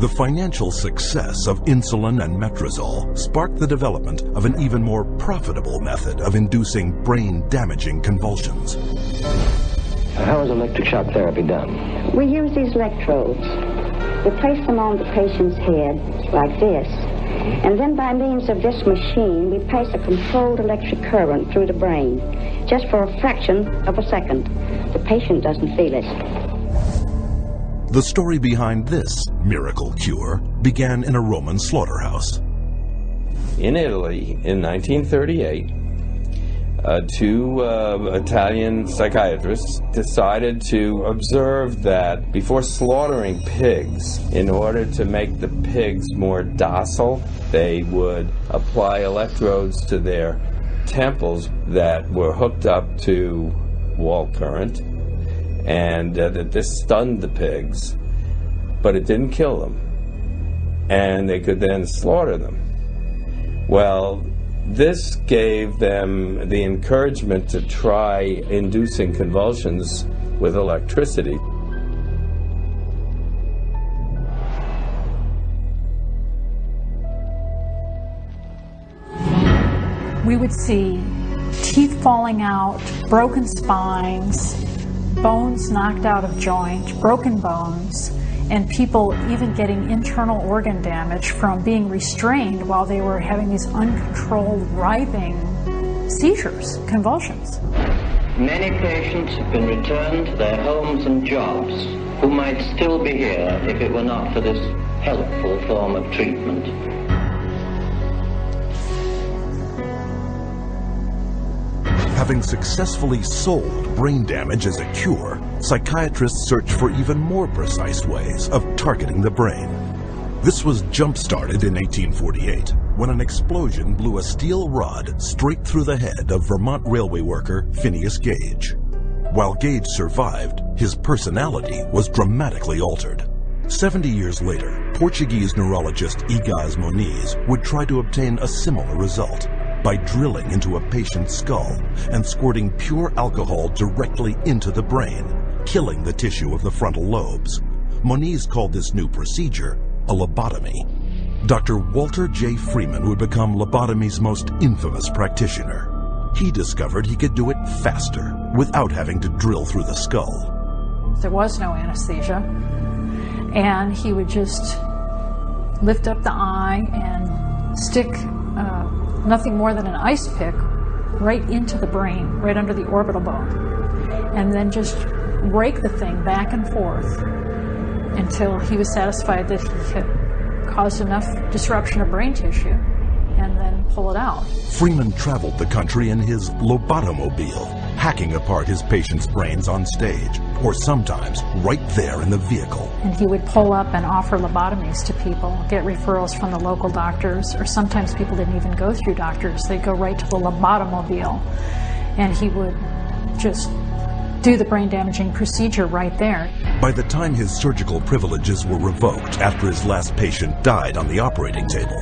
The financial success of insulin and metrazole sparked the development of an even more profitable method of inducing brain-damaging convulsions. How is electric shock therapy done? We use these electrodes. We place them on the patient's head like this. And then by means of this machine, we pass a controlled electric current through the brain, just for a fraction of a second. The patient doesn't feel it. The story behind this miracle cure began in a Roman slaughterhouse. In Italy, in 1938, uh, two uh, Italian psychiatrists decided to observe that before slaughtering pigs, in order to make the pigs more docile, they would apply electrodes to their temples that were hooked up to wall current, and uh, that this stunned the pigs, but it didn't kill them. And they could then slaughter them. Well, this gave them the encouragement to try inducing convulsions with electricity. We would see teeth falling out, broken spines, bones knocked out of joint, broken bones, and people even getting internal organ damage from being restrained while they were having these uncontrolled writhing seizures, convulsions. Many patients have been returned to their homes and jobs who might still be here if it were not for this helpful form of treatment. Having successfully sold brain damage as a cure, psychiatrists search for even more precise ways of targeting the brain. This was jump-started in 1848 when an explosion blew a steel rod straight through the head of Vermont railway worker Phineas Gage. While Gage survived, his personality was dramatically altered. 70 years later, Portuguese neurologist Egas Moniz would try to obtain a similar result, by drilling into a patient's skull and squirting pure alcohol directly into the brain, killing the tissue of the frontal lobes. Moniz called this new procedure a lobotomy. Dr. Walter J. Freeman would become lobotomy's most infamous practitioner. He discovered he could do it faster without having to drill through the skull. There was no anesthesia, and he would just lift up the eye and stick uh, nothing more than an ice pick right into the brain, right under the orbital bone, and then just rake the thing back and forth until he was satisfied that he had caused enough disruption of brain tissue and then pull it out. Freeman traveled the country in his lobotomobile, hacking apart his patients' brains on stage, or sometimes right there in the vehicle. And he would pull up and offer lobotomies to people, get referrals from the local doctors, or sometimes people didn't even go through doctors. They'd go right to the lobotomobile, and he would just do the brain damaging procedure right there. By the time his surgical privileges were revoked after his last patient died on the operating table,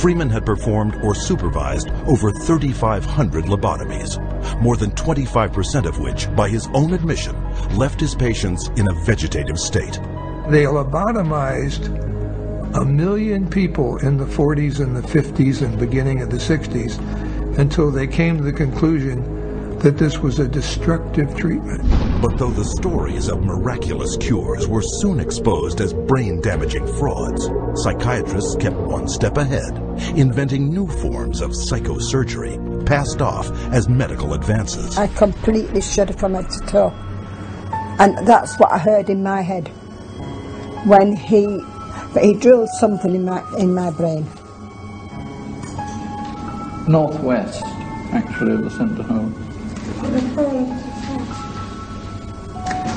Freeman had performed or supervised over 3,500 lobotomies, more than 25% of which, by his own admission, left his patients in a vegetative state. They lobotomized a million people in the 40s and the 50s and beginning of the 60s until they came to the conclusion that this was a destructive treatment. But though the stories of miraculous cures were soon exposed as brain damaging frauds, psychiatrists kept one step ahead, inventing new forms of psychosurgery, passed off as medical advances. I completely shuddered from head to toe. And that's what I heard in my head when he he drilled something in my in my brain. Northwest, actually, the centre home.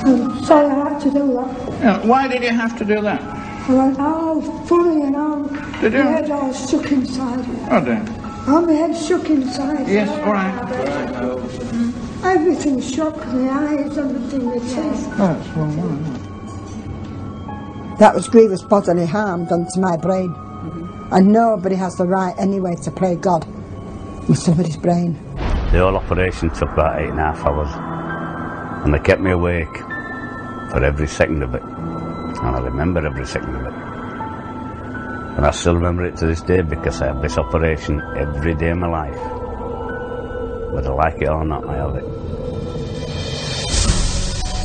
I'm sorry I had to do that. Yeah, why did you have to do that? I went, oh, funny, and um, Did you? my head all shook inside. Oh dear. Oh, my head shook inside. Yes, all right. Everything shook, the eyes, everything, the teeth. That's one more. That was grievous bodily harm done to my brain. And nobody has the right anyway to play God with somebody's brain. The whole operation took about eight and a half hours. And they kept me awake for every second of it. And I remember every second of it. And I still remember it to this day because I have this operation every day of my life. Whether I like it or not, I have it.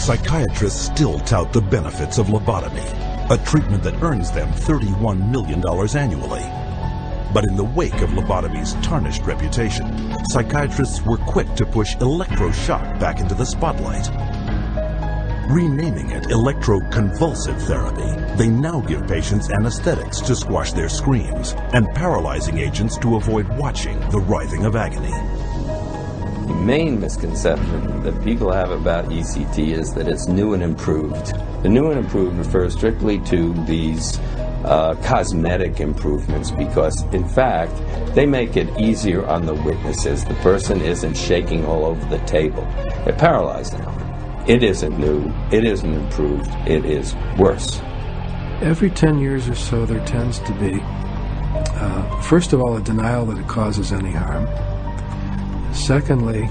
Psychiatrists still tout the benefits of lobotomy, a treatment that earns them $31 million annually. But in the wake of lobotomy's tarnished reputation, psychiatrists were quick to push electroshock back into the spotlight. Renaming it electroconvulsive therapy, they now give patients anesthetics to squash their screams and paralyzing agents to avoid watching the writhing of agony. The main misconception that people have about ECT is that it's new and improved. The new and improved refers strictly to these uh, cosmetic improvements because, in fact, they make it easier on the witnesses. The person isn't shaking all over the table. They're paralyzed now. It isn't new. It isn't improved. It is worse. Every 10 years or so, there tends to be, uh, first of all, a denial that it causes any harm. Secondly,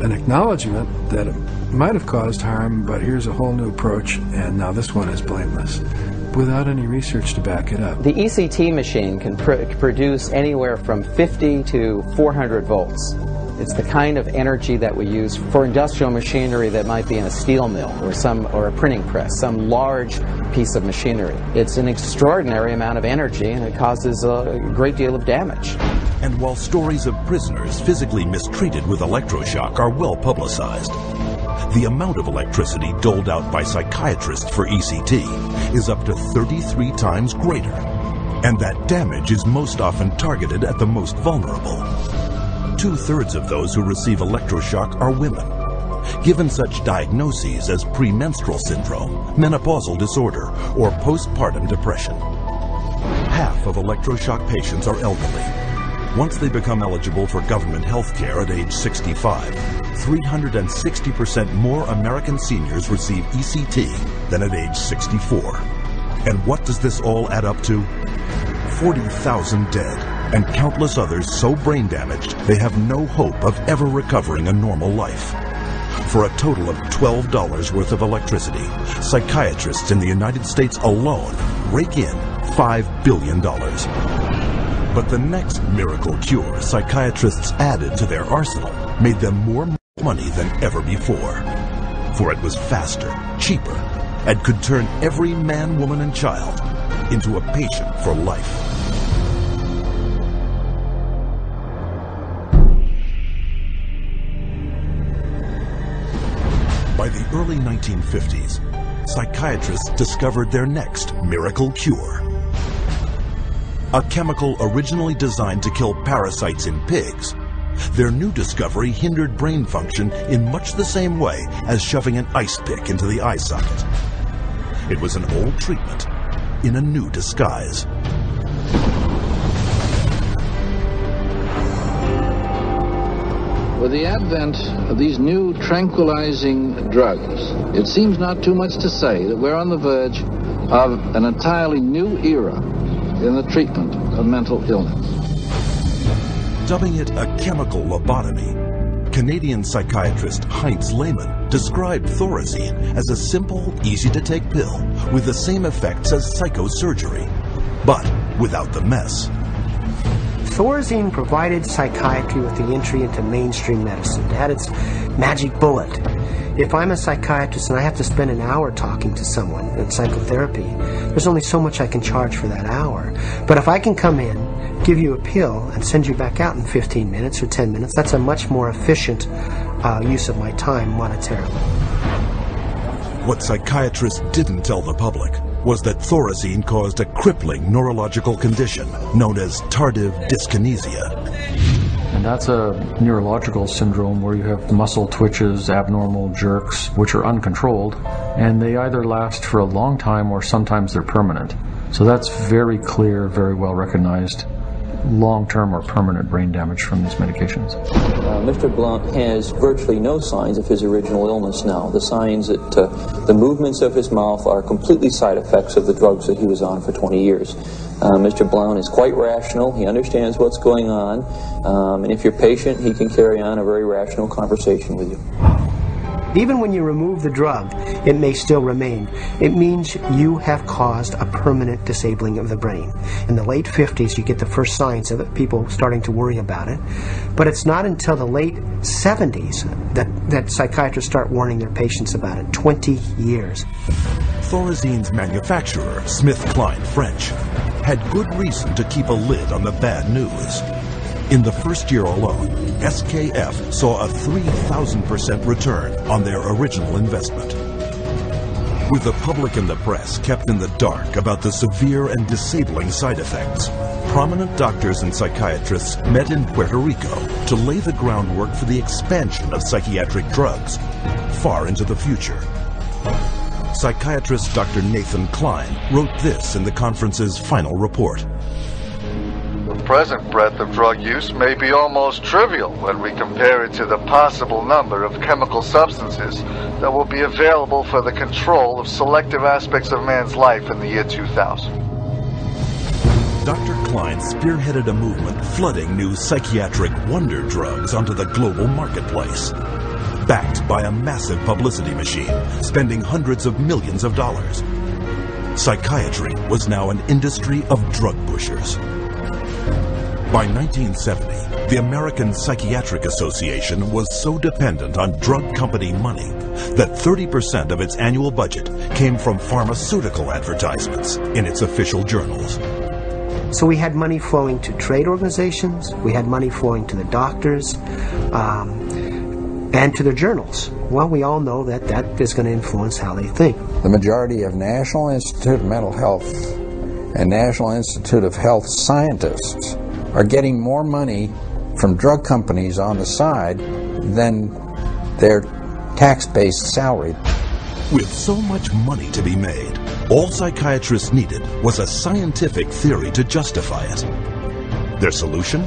an acknowledgement that it might have caused harm, but here's a whole new approach, and now this one is blameless, without any research to back it up. The ECT machine can pr- produce anywhere from 50 to 400 volts. It's the kind of energy that we use for industrial machinery that might be in a steel mill or some or a printing press, some large piece of machinery. It's an extraordinary amount of energy and it causes a great deal of damage. And while stories of prisoners physically mistreated with electroshock are well publicized, the amount of electricity doled out by psychiatrists for ECT is up to 33 times greater. And that damage is most often targeted at the most vulnerable. Two thirds of those who receive electroshock are women. Given such diagnoses as premenstrual syndrome, menopausal disorder, or postpartum depression, half of electroshock patients are elderly. Once they become eligible for government health care at age 65, 360% more American seniors receive ECT than at age 64. And what does this all add up to? 40,000 dead. and countless others so brain damaged they have no hope of ever recovering a normal life. For a total of $12 worth of electricity, psychiatrists in the United States alone rake in $5 billion. But the next miracle cure psychiatrists added to their arsenal made them more money than ever before. For it was faster, cheaper, and could turn every man, woman, and child into a patient for life. By the early 1950s, psychiatrists discovered their next miracle cure. A chemical originally designed to kill parasites in pigs, their new discovery hindered brain function in much the same way as shoving an ice pick into the eye socket. It was an old treatment in a new disguise. With the advent of these new tranquilizing drugs, it seems not too much to say that we're on the verge of an entirely new era in the treatment of mental illness. Dubbing it a chemical lobotomy, Canadian psychiatrist Heinz Lehmann described Thorazine as a simple, easy-to-take pill with the same effects as psychosurgery, but without the mess. Thorazine provided psychiatry with the entry into mainstream medicine. It had its magic bullet. If I'm a psychiatrist and I have to spend an hour talking to someone in psychotherapy, there's only so much I can charge for that hour. But if I can come in, give you a pill, and send you back out in 15 minutes or 10 minutes, that's a much more efficient uh, use of my time monetarily. What psychiatrists didn't tell the public was that Thorazine caused a crippling neurological condition known as tardive dyskinesia. And that's a neurological syndrome where you have muscle twitches, abnormal jerks, which are uncontrolled, and they either last for a long time or sometimes they're permanent. So that's very clear, very well recognized long-term or permanent brain damage from these medications. Uh, Mr. Blount has virtually no signs of his original illness now. The signs that uh, the movements of his mouth are completely side effects of the drugs that he was on for 20 years. Uh, Mr. Blount is quite rational. He understands what's going on. Um, and if you're patient, he can carry on a very rational conversation with you. Even when you remove the drug, it may still remain. It means you have caused a permanent disabling of the brain. In the late 50s, you get the first signs of people starting to worry about it. But it's not until the late 70s that, that psychiatrists start warning their patients about it. 20 years. Thorazine's manufacturer, SmithKline French, had good reason to keep a lid on the bad news. In the first year alone, SKF saw a 3,000% return on their original investment. With the public and the press kept in the dark about the severe and disabling side effects, prominent doctors and psychiatrists met in Puerto Rico to lay the groundwork for the expansion of psychiatric drugs far into the future. Psychiatrist Dr. Nathan Kline wrote this in the conference's final report. Present breadth of drug use may be almost trivial when we compare it to the possible number of chemical substances that will be available for the control of selective aspects of man's life in the year 2000. Dr. Kline spearheaded a movement flooding new psychiatric wonder drugs onto the global marketplace. Backed by a massive publicity machine, spending hundreds of millions of dollars. Psychiatry was now an industry of drug pushers. By 1970, the American Psychiatric Association was so dependent on drug company money that 30% of its annual budget came from pharmaceutical advertisements in its official journals. So we had money flowing to trade organizations, we had money flowing to the doctors, um, and to their journals. Well, we all know that that is going to influence how they think. The majority of National Institute of Mental Health and National Institute of Health scientists are getting more money from drug companies on the side than their tax-based salary. With so much money to be made, all psychiatrists needed was a scientific theory to justify it. Their solution?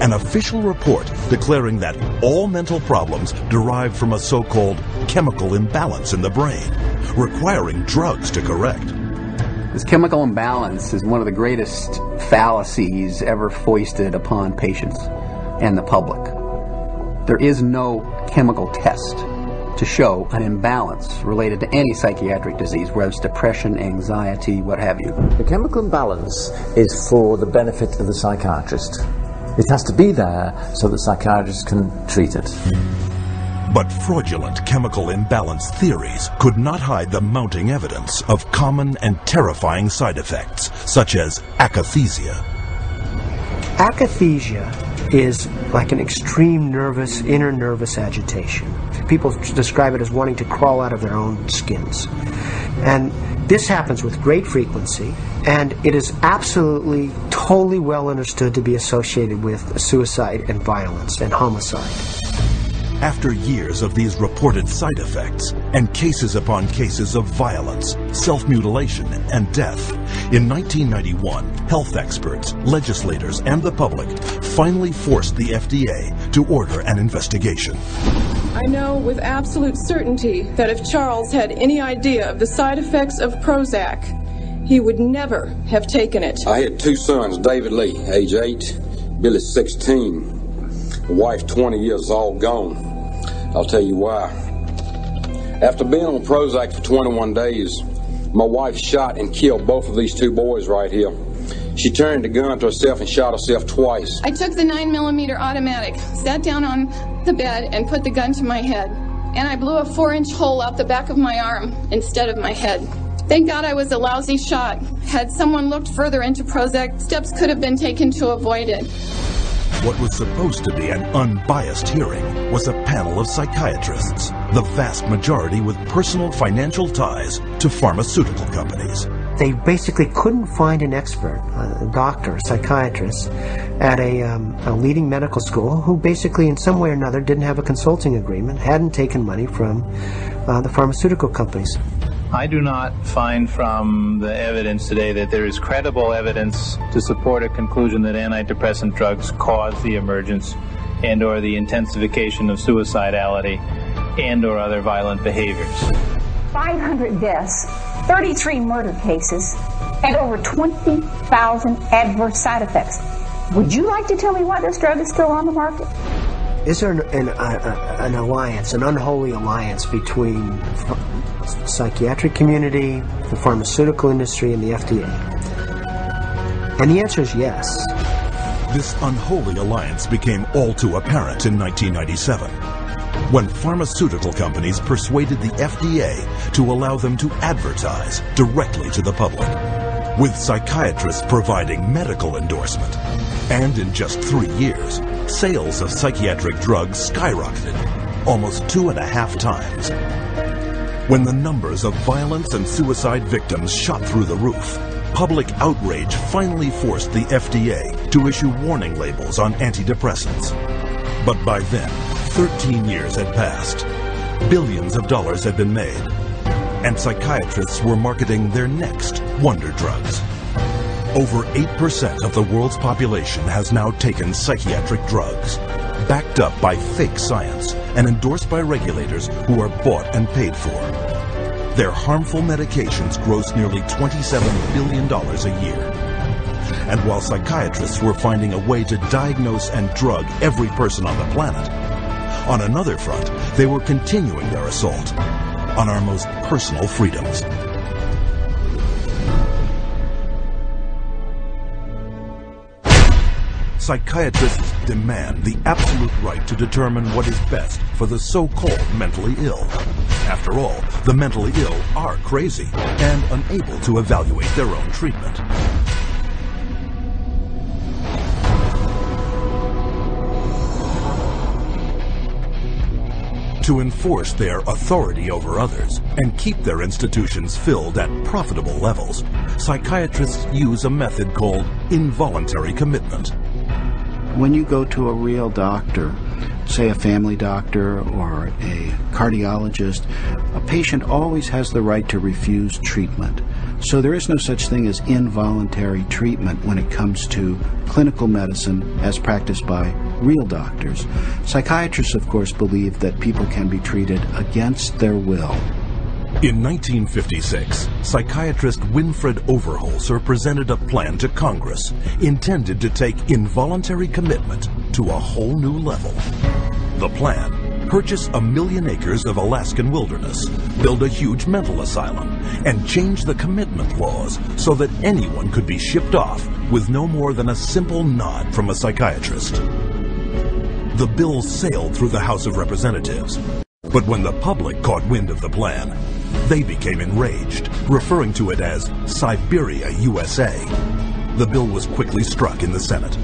An official report declaring that all mental problems derive from a so-called chemical imbalance in the brain, requiring drugs to correct. This chemical imbalance is one of the greatest fallacies ever foisted upon patients and the public. There is no chemical test to show an imbalance related to any psychiatric disease, whether it's depression, anxiety, what have you. The chemical imbalance is for the benefit of the psychiatrist. It has to be there so that psychiatrists can treat it. But fraudulent chemical imbalance theories could not hide the mounting evidence of common and terrifying side effects, such as akathisia. Akathisia is like an extreme nervous, inner nervous agitation. People describe it as wanting to crawl out of their own skins. And this happens with great frequency, and it is absolutely, totally well understood to be associated with suicide and violence and homicide. After years of these reported side effects and cases upon cases of violence, self-mutilation, and death, in 1991, health experts, legislators, and the public finally forced the FDA to order an investigation. I know with absolute certainty that if Charles had any idea of the side effects of Prozac, he would never have taken it. I had two sons, David Lee, age 8, Billy 16, wife 20 years, all gone. I'll tell you why. After being on Prozac for 21 days, my wife shot and killed both of these two boys right here. She turned the gun to herself and shot herself twice. I took the 9 millimeter automatic, sat down on the bed, and put the gun to my head. And I blew a 4 inch hole out the back of my arm instead of my head. Thank God I was a lousy shot. Had someone looked further into Prozac, steps could have been taken to avoid it. What was supposed to be an unbiased hearing was a panel of psychiatrists, the vast majority with personal financial ties to pharmaceutical companies. They basically couldn't find an expert, a doctor, a psychiatrist, at a, um, a leading medical school who basically, in some way or another, didn't have a consulting agreement, hadn't taken money from uh, the pharmaceutical companies. I do not find from the evidence today that there is credible evidence to support a conclusion that antidepressant drugs cause the emergence and or the intensification of suicidality and or other violent behaviors. 500 deaths, 33 murder cases, and over 20,000 adverse side effects. Would you like to tell me why this drug is still on the market? Is there an, an, a, an alliance, an unholy alliance between psychiatric community, the pharmaceutical industry, and the FDA? And the answer is yes. This unholy alliance became all too apparent in 1997 when pharmaceutical companies persuaded the FDA to allow them to advertise directly to the public, with psychiatrists providing medical endorsement. And in just three years, sales of psychiatric drugs skyrocketed, almost two and a half times. When the numbers of violence and suicide victims shot through the roof, public outrage finally forced the FDA to issue warning labels on antidepressants. But by then, 13 years had passed. Billions of dollars had been made. And psychiatrists were marketing their next wonder drugs. Over 8% of the world's population has now taken psychiatric drugs, backed up by fake science and endorsed by regulators who are bought and paid for. Their harmful medications gross nearly $27 billion a year. And while psychiatrists were finding a way to diagnose and drug every person on the planet, on another front, they were continuing their assault on our most personal freedoms. Psychiatrists demand the absolute right to determine what is best for the so-called mentally ill. After all, the mentally ill are crazy and unable to evaluate their own treatment. to enforce their authority over others and keep their institutions filled at profitable levels, psychiatrists use a method called involuntary commitment. When you go to a real doctor, say a family doctor or a cardiologist, a patient always has the right to refuse treatment. So there is no such thing as involuntary treatment when it comes to clinical medicine as practiced by real doctors. Psychiatrists, of course, believe that people can be treated against their will. In 1956, psychiatrist Winfred Overholser presented a plan to Congress intended to take involuntary commitment to a whole new level. The plan purchase a million acres of Alaskan wilderness, build a huge mental asylum, and change the commitment laws so that anyone could be shipped off with no more than a simple nod from a psychiatrist. The bill sailed through the House of Representatives, but when the public caught wind of the plan, they became enraged, referring to it as Siberia USA. The bill was quickly struck in the Senate.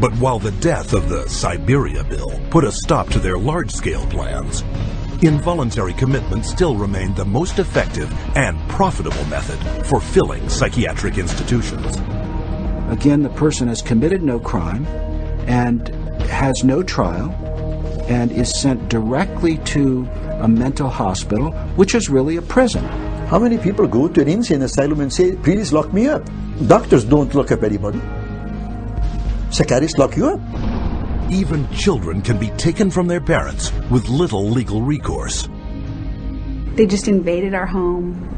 But while the death of the Siberia bill put a stop to their large-scale plans, involuntary commitment still remained the most effective and profitable method for filling psychiatric institutions. Again, the person has committed no crime and has no trial and is sent directly to a mental hospital, which is really a prison. How many people go to an insane asylum and say, please lock me up? Doctors don't lock up anybody. Psychiatrists lock you up. Even children can be taken from their parents with little legal recourse. They just invaded our home.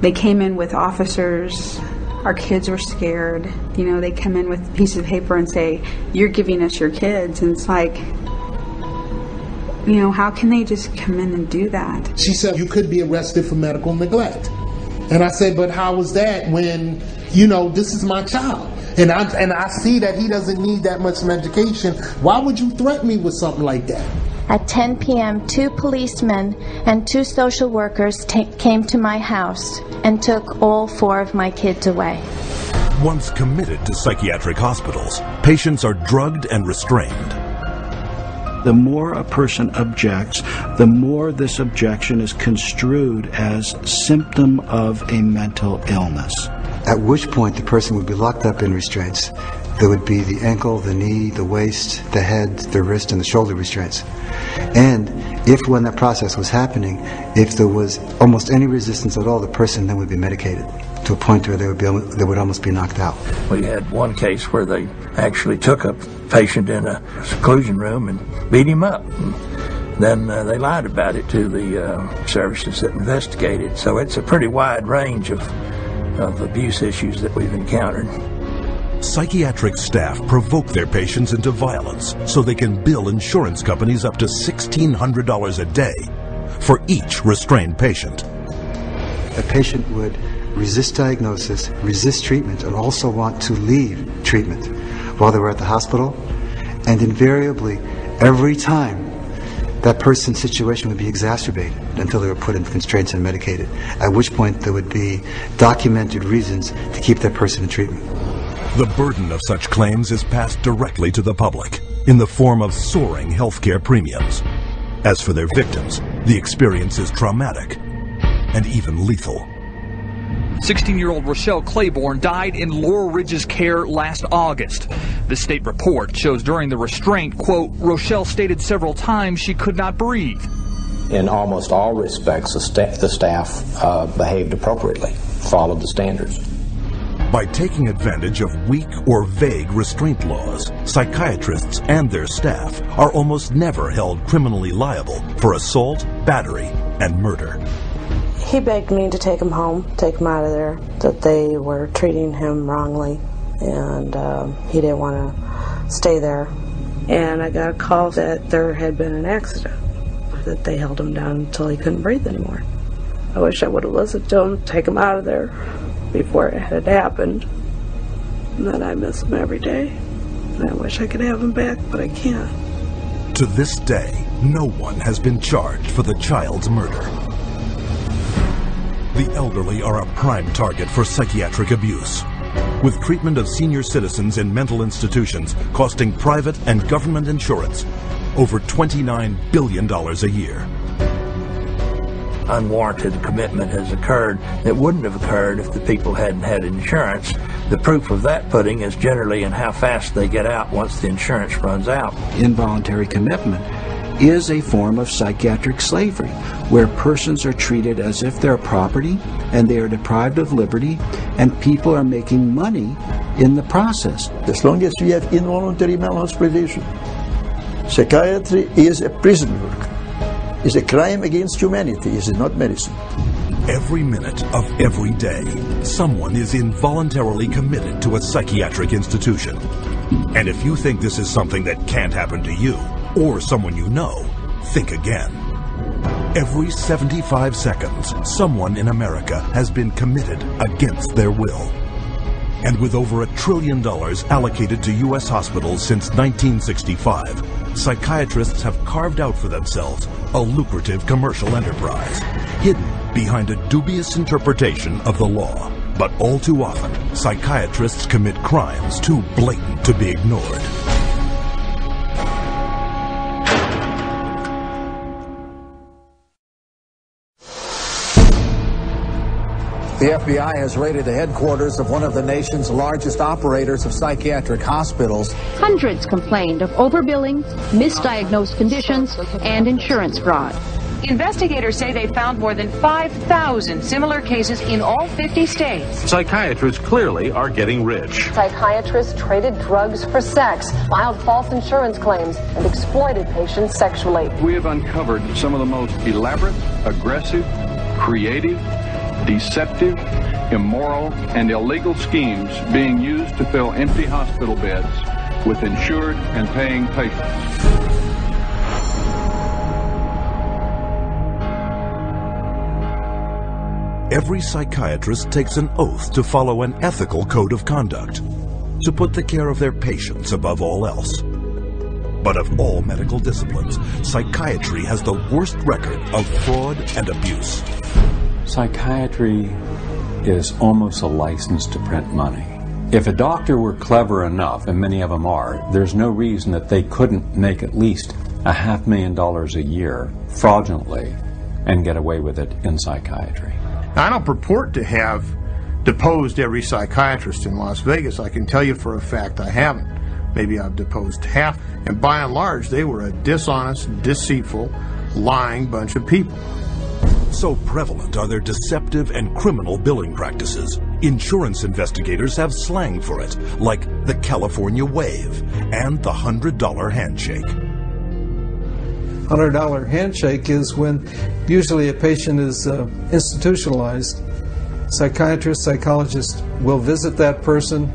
They came in with officers. Our kids were scared. You know, they come in with a piece of paper and say, You're giving us your kids. And it's like, you know, how can they just come in and do that? She said, You could be arrested for medical neglect. And I said, But how was that when, you know, this is my child? And I, and I see that he doesn't need that much medication. Why would you threaten me with something like that? At 10 p.m., two policemen and two social workers came to my house and took all four of my kids away. Once committed to psychiatric hospitals, patients are drugged and restrained. The more a person objects, the more this objection is construed as symptom of a mental illness. At which point the person would be locked up in restraints. There would be the ankle, the knee, the waist, the head, the wrist, and the shoulder restraints. And if when that process was happening, if there was almost any resistance at all, the person then would be medicated to a point where they would be they would almost be knocked out. We had one case where they actually took a patient in a seclusion room and beat him up. And then uh, they lied about it to the uh, services that investigated. So it's a pretty wide range of of abuse issues that we've encountered. Psychiatric staff provoke their patients into violence so they can bill insurance companies up to $1,600 a day for each restrained patient. A patient would resist diagnosis, resist treatment, and also want to leave treatment while they were at the hospital. And invariably, every time, that person's situation would be exacerbated until they were put in constraints and medicated, at which point there would be documented reasons to keep that person in treatment. The burden of such claims is passed directly to the public in the form of soaring healthcare premiums. As for their victims, the experience is traumatic and even lethal. 16 year old Rochelle Claiborne died in Laurel Ridge's care last August. The state report shows during the restraint, quote, Rochelle stated several times she could not breathe. In almost all respects, the, sta- the staff uh, behaved appropriately, followed the standards. By taking advantage of weak or vague restraint laws, psychiatrists and their staff are almost never held criminally liable for assault, battery, and murder. He begged me to take him home, take him out of there, that they were treating him wrongly, and um, he didn't want to stay there. And I got a call that there had been an accident, that they held him down until he couldn't breathe anymore. I wish I would have listened to him, take him out of there before it had happened. And then I miss him every day. And I wish I could have him back, but I can't. To this day, no one has been charged for the child's murder. The elderly are a prime target for psychiatric abuse, with treatment of senior citizens in mental institutions costing private and government insurance over $29 billion a year. Unwarranted commitment has occurred that wouldn't have occurred if the people hadn't had insurance. The proof of that pudding is generally in how fast they get out once the insurance runs out. Involuntary commitment is a form of psychiatric slavery, where persons are treated as if they're property and they are deprived of liberty, and people are making money in the process. As long as we have involuntary malhospitality, psychiatry is a prison work. is a crime against humanity. It is not medicine. Every minute of every day, someone is involuntarily committed to a psychiatric institution. And if you think this is something that can't happen to you or someone you know, think again. Every 75 seconds, someone in America has been committed against their will. And with over a trillion dollars allocated to U.S. hospitals since 1965, psychiatrists have carved out for themselves a lucrative commercial enterprise, hidden behind a dubious interpretation of the law. But all too often, psychiatrists commit crimes too blatant to be ignored. The FBI has raided the headquarters of one of the nation's largest operators of psychiatric hospitals. Hundreds complained of overbilling, misdiagnosed conditions, and insurance fraud. Investigators say they found more than 5,000 similar cases in all 50 states. Psychiatrists clearly are getting rich. Psychiatrists traded drugs for sex, filed false insurance claims, and exploited patients sexually. We have uncovered some of the most elaborate, aggressive, creative, deceptive, immoral, and illegal schemes being used to fill empty hospital beds with insured and paying patients. Every psychiatrist takes an oath to follow an ethical code of conduct, to put the care of their patients above all else. But of all medical disciplines, psychiatry has the worst record of fraud and abuse. Psychiatry is almost a license to print money. If a doctor were clever enough, and many of them are, there's no reason that they couldn't make at least a half million dollars a year fraudulently and get away with it in psychiatry. I don't purport to have deposed every psychiatrist in Las Vegas. I can tell you for a fact I haven't. Maybe I've deposed half, and by and large, they were a dishonest, deceitful, lying bunch of people. So prevalent are their deceptive and criminal billing practices. Insurance investigators have slang for it, like the California wave and the $100 handshake. $100 handshake is when usually a patient is uh, institutionalized. Psychiatrist, psychologist will visit that person,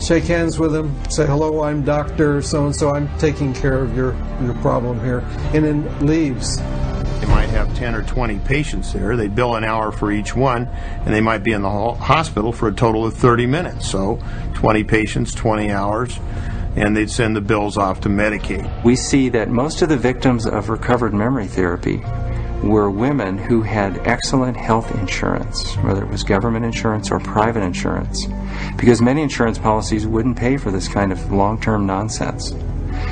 shake hands with them, say, hello, I'm doctor so-and-so, I'm taking care of your, your problem here, and then leaves. They might have 10 or 20 patients there. They bill an hour for each one, and they might be in the hospital for a total of 30 minutes. So 20 patients, 20 hours and they'd send the bills off to Medicaid. We see that most of the victims of recovered memory therapy were women who had excellent health insurance, whether it was government insurance or private insurance, because many insurance policies wouldn't pay for this kind of long-term nonsense.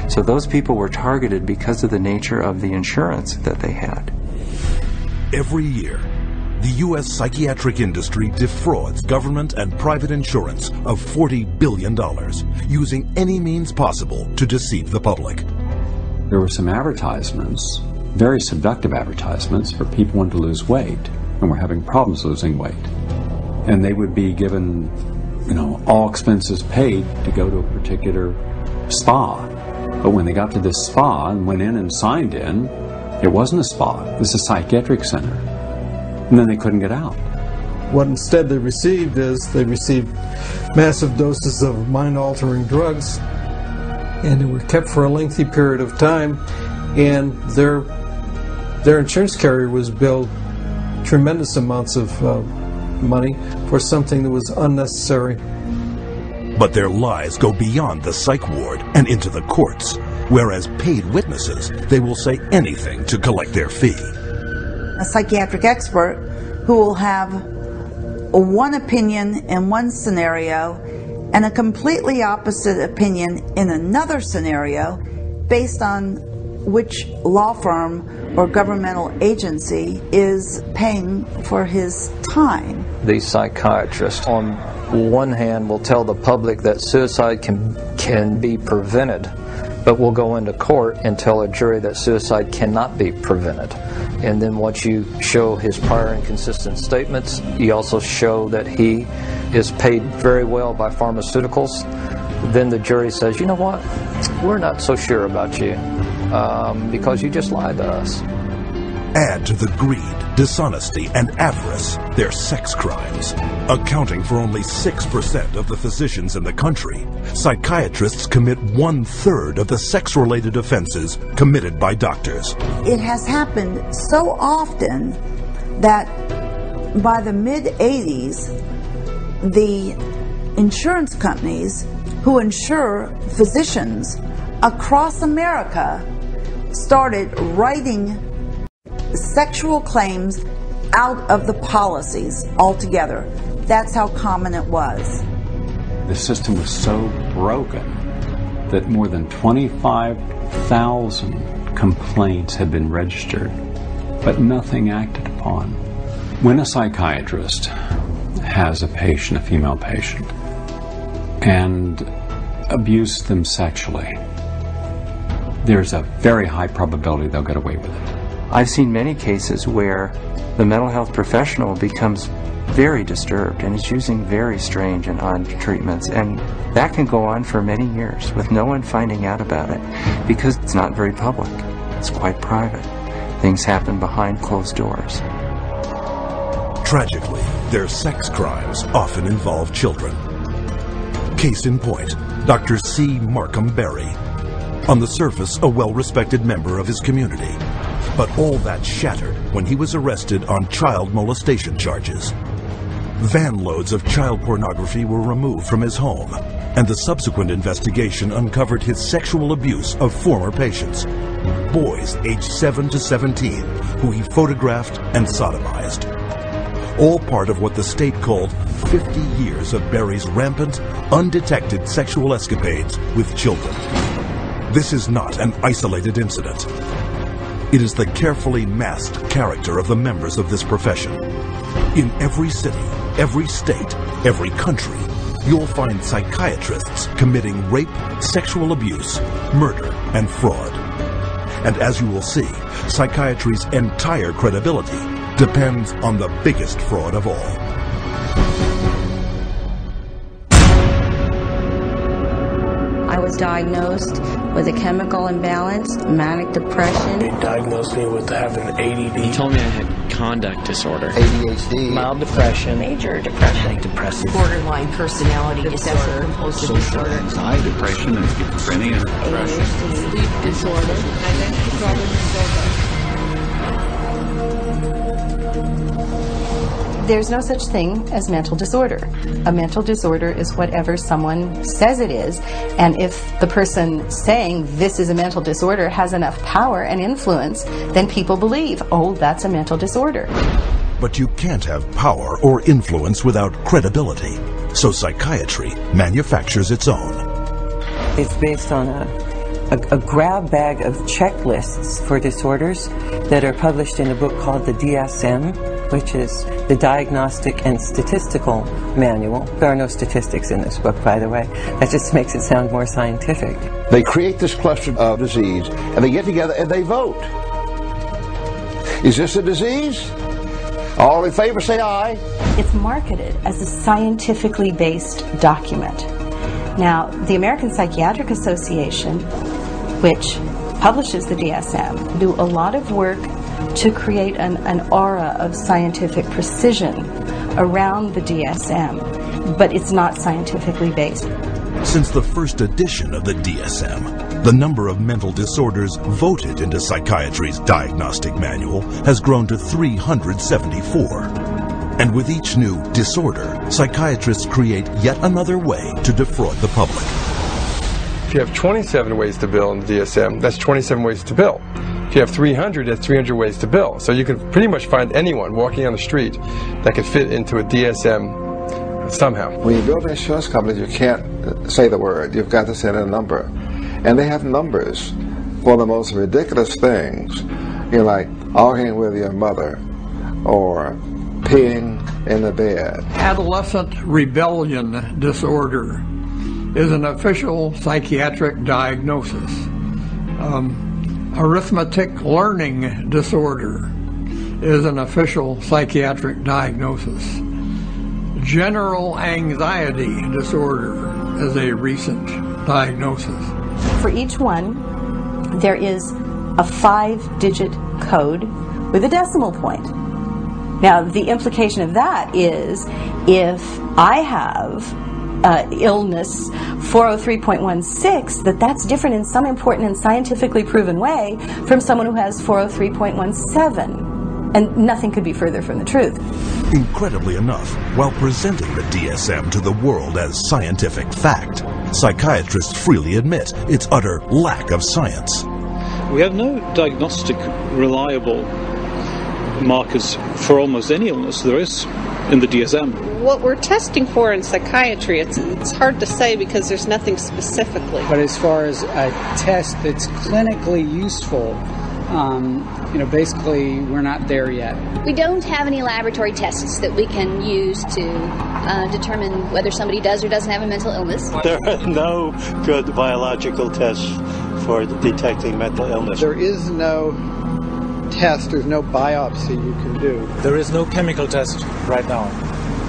So those people were targeted because of the nature of the insurance that they had. Every year, the U.S. psychiatric industry defrauds government and private insurance of $40 billion, using any means possible to deceive the public. There were some advertisements, very seductive advertisements, for people wanting to lose weight and were having problems losing weight. And they would be given, you know, all expenses paid to go to a particular spa. But when they got to this spa and went in and signed in, it wasn't a spa, it was a psychiatric center and then they couldn't get out. What instead they received is they received massive doses of mind-altering drugs, and they were kept for a lengthy period of time, and their their insurance carrier was billed tremendous amounts of uh, money for something that was unnecessary. But their lies go beyond the psych ward and into the courts, whereas paid witnesses, they will say anything to collect their fee a psychiatric expert who will have one opinion in one scenario and a completely opposite opinion in another scenario based on which law firm or governmental agency is paying for his time. The psychiatrist, on one hand, will tell the public that suicide can, can be prevented, but will go into court and tell a jury that suicide cannot be prevented. And then once you show his prior inconsistent statements, you also show that he is paid very well by pharmaceuticals. Then the jury says, you know what, we're not so sure about you um, because you just lied to us. Add to the greed, dishonesty, and avarice their sex crimes. Accounting for only 6% of the physicians in the country, psychiatrists commit one third of the sex related offenses committed by doctors. It has happened so often that by the mid 80s, the insurance companies who insure physicians across America started writing sexual claims out of the policies altogether. That's how common it was. The system was so broken that more than 25,000 complaints had been registered, but nothing acted upon. When a psychiatrist has a patient, a female patient, and abused them sexually, there's a very high probability they'll get away with it. I've seen many cases where the mental health professional becomes very disturbed and is using very strange and odd treatments and that can go on for many years with no one finding out about it because it's not very public. It's quite private. Things happen behind closed doors. Tragically, their sex crimes often involve children. Case in point, Dr. C. Markham Berry. On the surface, a well-respected member of his community. But all that shattered when he was arrested on child molestation charges. Van loads of child pornography were removed from his home, and the subsequent investigation uncovered his sexual abuse of former patients, boys aged 7 to 17, who he photographed and sodomized. All part of what the state called 50 years of Berry's rampant, undetected sexual escapades with children. This is not an isolated incident. It is the carefully masked character of the members of this profession. In every city, every state, every country, you'll find psychiatrists committing rape, sexual abuse, murder, and fraud. And as you will see, psychiatry's entire credibility depends on the biggest fraud of all. I was diagnosed with a chemical imbalance, manic depression. They diagnosed me with having ADD. He told me I had conduct disorder, ADHD, mild depression, major depression, depressive, borderline personality disorder, compulsive disorder, anxiety, depression, and schizophrenia, and depression, sleep disorder, identity problem disorder. There's no such thing as mental disorder. A mental disorder is whatever someone says it is, and if the person saying this is a mental disorder has enough power and influence, then people believe, oh, that's a mental disorder. But you can't have power or influence without credibility. So psychiatry manufactures its own. It's based on a, a, a, grab bag of checklists for disorders that are published in a book called the DSM, which is the Diagnostic and Statistical Manual. There are no statistics in this book, by the way. That just makes it sound more scientific. They create this cluster of disease, and they get together and they vote. Is this a disease? All in favor say aye. It's marketed as a scientifically based document. Now, the American Psychiatric Association, which publishes the DSM, do a lot of work to create an, an aura of scientific precision around the DSM, but it's not scientifically based. Since the first edition of the DSM, the number of mental disorders voted into psychiatry's diagnostic manual has grown to 374. And with each new disorder, psychiatrists create yet another way to defraud the public. If you have 27 ways to bill in the DSM, that's 27 ways to bill. If you have 300, that's 300 ways to bill. So you can pretty much find anyone walking on the street that could fit into a DSM somehow. When you build insurance companies, you can't say the word. You've got to say a number. And they have numbers for the most ridiculous things. You know, like arguing with your mother or peeing in the bed. Adolescent rebellion disorder is an official psychiatric diagnosis. Um, arithmetic learning disorder is an official psychiatric diagnosis. General anxiety disorder is a recent diagnosis. For each one, there is a five digit code with a decimal point. Now, the implication of that is if I have uh, illness 403.16, that that's different in some important and scientifically proven way from someone who has 403.17. And nothing could be further from the truth. Incredibly enough, while presenting the DSM to the world as scientific fact, psychiatrists freely admit its utter lack of science. We have no diagnostic reliable markers for almost any illness there is in the DSM. What we're testing for in psychiatry, it's, it's hard to say because there's nothing specifically. But as far as a test that's clinically useful, um, you know, basically we're not there yet. We don't have any laboratory tests that we can use to uh, determine whether somebody does or doesn't have a mental illness. There are no good biological tests for detecting mental illness. There is no test, there's no biopsy you can do. There is no chemical test right now.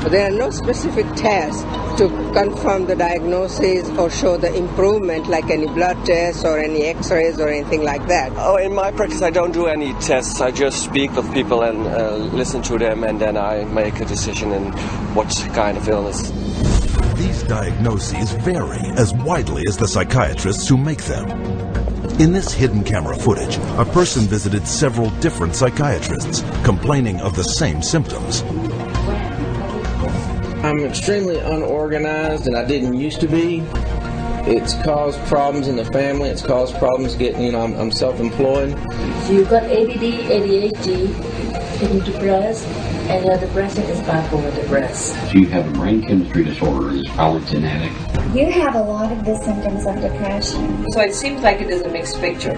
There are no specific tests to confirm the diagnosis or show the improvement, like any blood tests or any x rays or anything like that. Oh, in my practice, I don't do any tests. I just speak with people and uh, listen to them, and then I make a decision in what kind of illness. These diagnoses vary as widely as the psychiatrists who make them. In this hidden camera footage, a person visited several different psychiatrists, complaining of the same symptoms. I'm extremely unorganized and I didn't used to be. It's caused problems in the family. It's caused problems getting, you know, I'm, I'm self-employed. So you've got ADD, ADHD, you're depressed, and your depression is bipolar depressed. So you have a brain chemistry disorder and it's probably genetic. You have a lot of the symptoms of depression. So it seems like it is a mixed picture.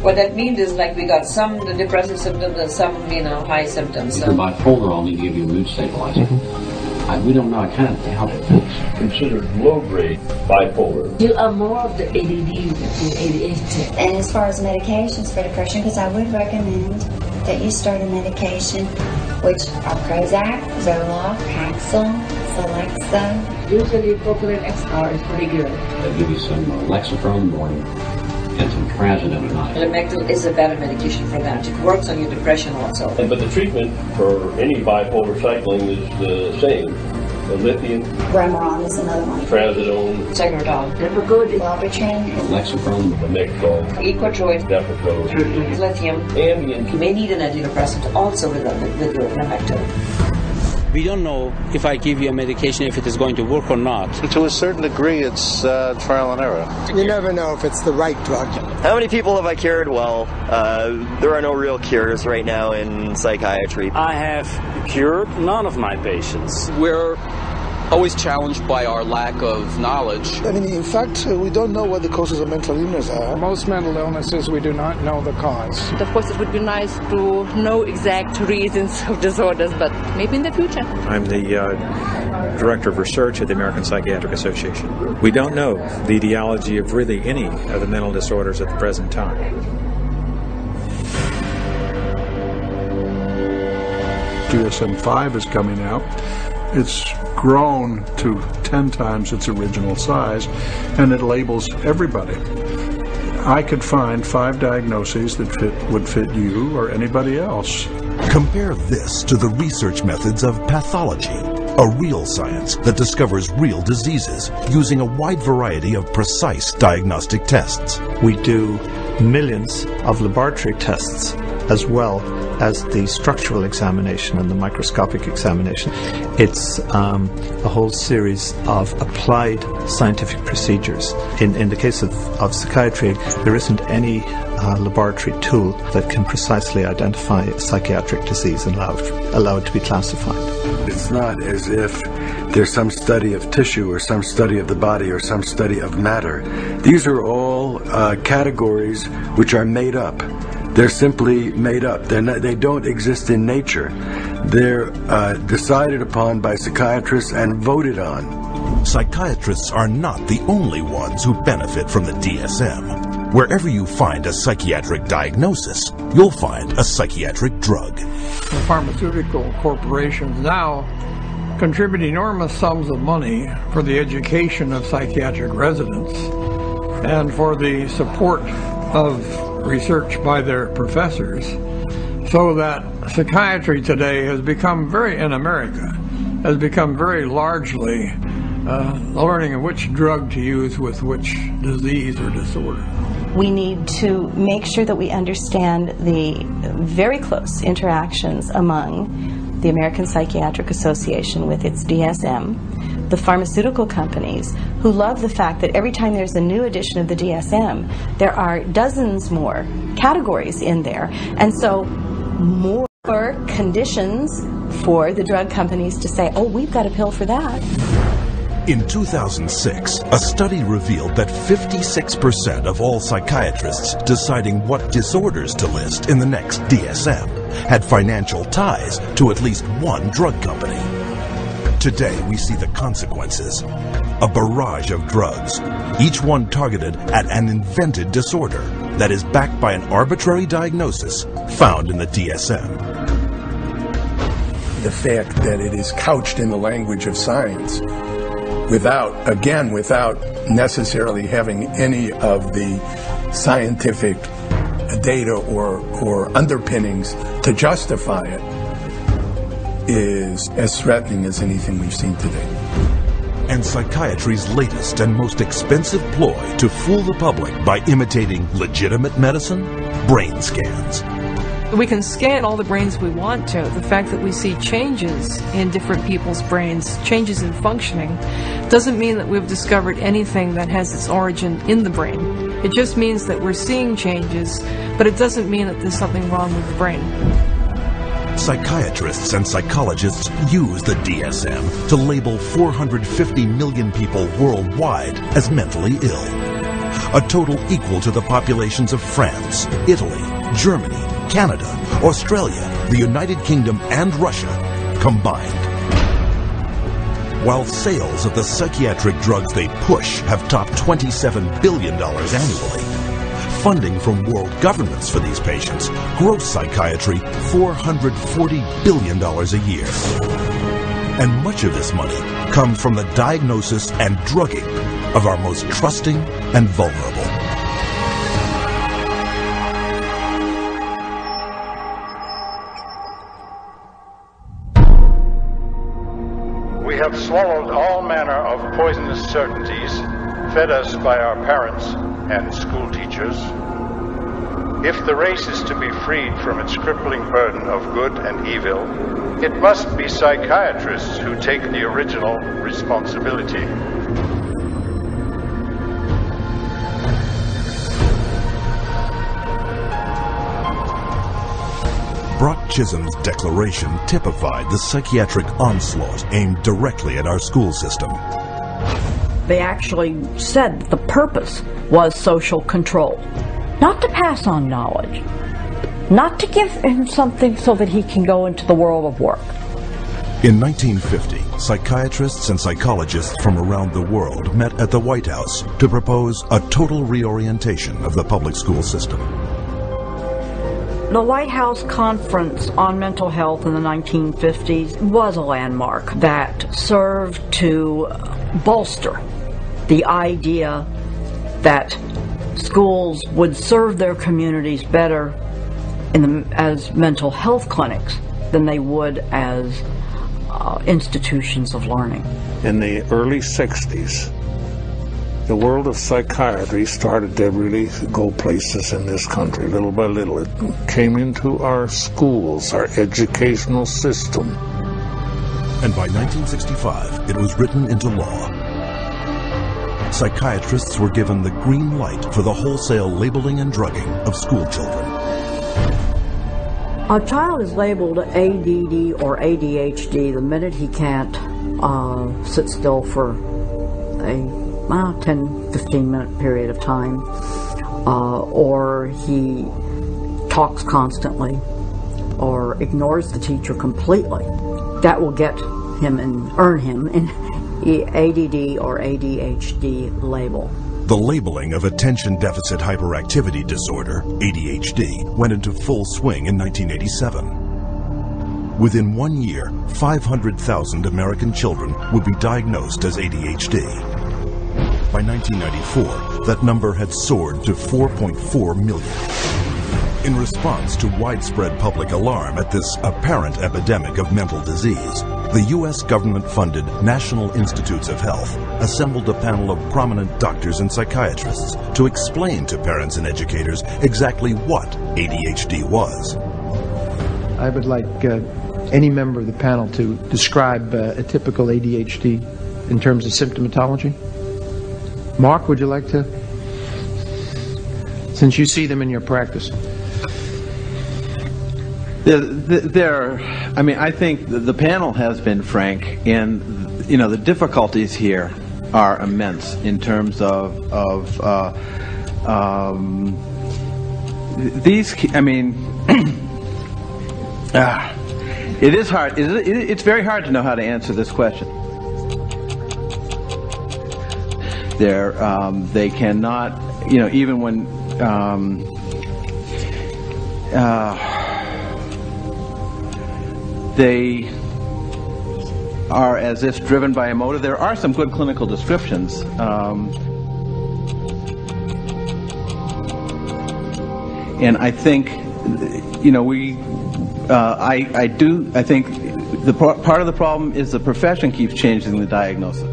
What that means is like we got some the depressive symptoms and some, you know, high symptoms. If you're bipolar, I'll need to give you a mood stabilizer. Mm-hmm. I, we don't know. I kind of doubt it. Considered low-grade bipolar. You are more of the ADD than ADHD. And as far as medications for depression, because I would recommend that you start a medication, which are Prozac, Zoloft, Paxil, Celexa. Usually Propylene XR is pretty good. They'll give you some uh, Lexapro in the morning and some trazodone at night. Lamictal is a better medication for that. It works on your depression also. But the treatment for any bipolar cycling is the same. The lithium, Remeron is another one. trazodone, Tegretol. Lipigood. Wellbutrin. Lexapro, Lamictal, Equatroid. Depakote, Lithium. Ambien. You may need an antidepressant also with, with your Lamictal. We don't know if I give you a medication if it is going to work or not. To a certain degree, it's uh, trial and error. You never know if it's the right drug. How many people have I cured? Well, uh, there are no real cures right now in psychiatry. I have cured none of my patients. We're always challenged by our lack of knowledge. I mean, in fact, uh, we don't know what the causes of mental illness are. Most mental illnesses, we do not know the cause. Of course, it would be nice to know exact reasons of disorders, but maybe in the future. I'm the uh, director of research at the American Psychiatric Association. We don't know the etiology of really any of the mental disorders at the present time. DSM-5 is coming out. It's grown to 10 times its original size, and it labels everybody. I could find five diagnoses that fit would fit you or anybody else. Compare this to the research methods of pathology, a real science that discovers real diseases using a wide variety of precise diagnostic tests. We do millions of laboratory tests as well as the structural examination and the microscopic examination. It's um, a whole series of applied scientific procedures. In, in the case of, of psychiatry, there isn't any uh, laboratory tool that can precisely identify psychiatric disease and allow it, allow it to be classified. It's not as if there's some study of tissue or some study of the body or some study of matter. These are all uh, categories which are made up. They're simply made up. They're not, they don't exist in nature. They're uh, decided upon by psychiatrists and voted on. Psychiatrists are not the only ones who benefit from the DSM. Wherever you find a psychiatric diagnosis, you'll find a psychiatric drug. The pharmaceutical corporations now contribute enormous sums of money for the education of psychiatric residents and for the support of research by their professors So that psychiatry today has become very, in America, has become very largely uh, learning of which drug to use with which disease or disorder. We need to make sure that we understand the very close interactions among the American Psychiatric Association with its DSM, the pharmaceutical companies, who love the fact that every time there's a new edition of the DSM, there are dozens more categories in there. And so more conditions for the drug companies to say, oh, we've got a pill for that. In 2006, a study revealed that 56% of all psychiatrists deciding what disorders to list in the next DSM had financial ties to at least one drug company. Today, we see the consequences. A barrage of drugs, each one targeted at an invented disorder that is backed by an arbitrary diagnosis found in the DSM. The fact that it is couched in the language of science without, again, without necessarily having any of the scientific data or, or underpinnings to justify it is as threatening as anything we've seen today. And psychiatry's latest and most expensive ploy to fool the public by imitating legitimate medicine? Brain scans. We can scan all the brains we want to. The fact that we see changes in different people's brains, changes in functioning, doesn't mean that we've discovered anything that has its origin in the brain. It just means that we're seeing changes, but it doesn't mean that there's something wrong with the brain. Psychiatrists and psychologists use the DSM to label 450 million people worldwide as mentally ill. A total equal to the populations of France, Italy, Germany, Canada, Australia, the United Kingdom, and Russia combined. While sales of the psychiatric drugs they push have topped $27 billion annually, funding from world governments for these patients gross psychiatry $440 billion a year. And much of this money comes from the diagnosis and drugging of our most trusting and vulnerable. We have swallowed all manner of poisonous certainties fed us by our parents and school teachers. If the race is to be freed from its crippling burden of good and evil, it must be psychiatrists who take the original responsibility. Brock Chisholm's declaration typified the psychiatric onslaught aimed directly at our school system. They actually said the purpose was social control, not to pass on knowledge, not to give him something so that he can go into the world of work. In 1950, psychiatrists and psychologists from around the world met at the White House to propose a total reorientation of the public school system. The White House Conference on Mental Health in the 1950s was a landmark that served to bolster the idea that schools would serve their communities better the, as mental health clinics than they would as uh, institutions of learning. In the early 60s, the world of psychiatry started to really go places in this country. Little by little, it came into our schools, our educational system. And by 1965, it was written into law. Psychiatrists were given the green light for the wholesale labeling and drugging of school children. A child is labeled ADD or ADHD the minute he can't uh, sit still for a uh, 10 15 minute period of time, uh, or he talks constantly, or ignores the teacher completely. That will get him and earn him an ADD or ADHD label. The labeling of attention deficit hyperactivity disorder, ADHD, went into full swing in 1987. Within one year, 500,000 American children would be diagnosed as ADHD. By 1994, that number had soared to 4.4 million. In response to widespread public alarm at this apparent epidemic of mental disease, the U.S. government funded National Institutes of Health assembled a panel of prominent doctors and psychiatrists to explain to parents and educators exactly what ADHD was. I would like uh, any member of the panel to describe uh, a typical ADHD in terms of symptomatology. Mark, would you like to? Since you see them in your practice. There, there, I mean, I think the panel has been frank, and you know the difficulties here are immense in terms of of uh, um, these. I mean, ah, it is hard. It, it, it's very hard to know how to answer this question. They're, um, they cannot, you know, even when. Um, uh, they are as if driven by a motive. There are some good clinical descriptions. Um, and I think, you know, we, uh, I, I do, I think the part of the problem is the profession keeps changing the diagnosis.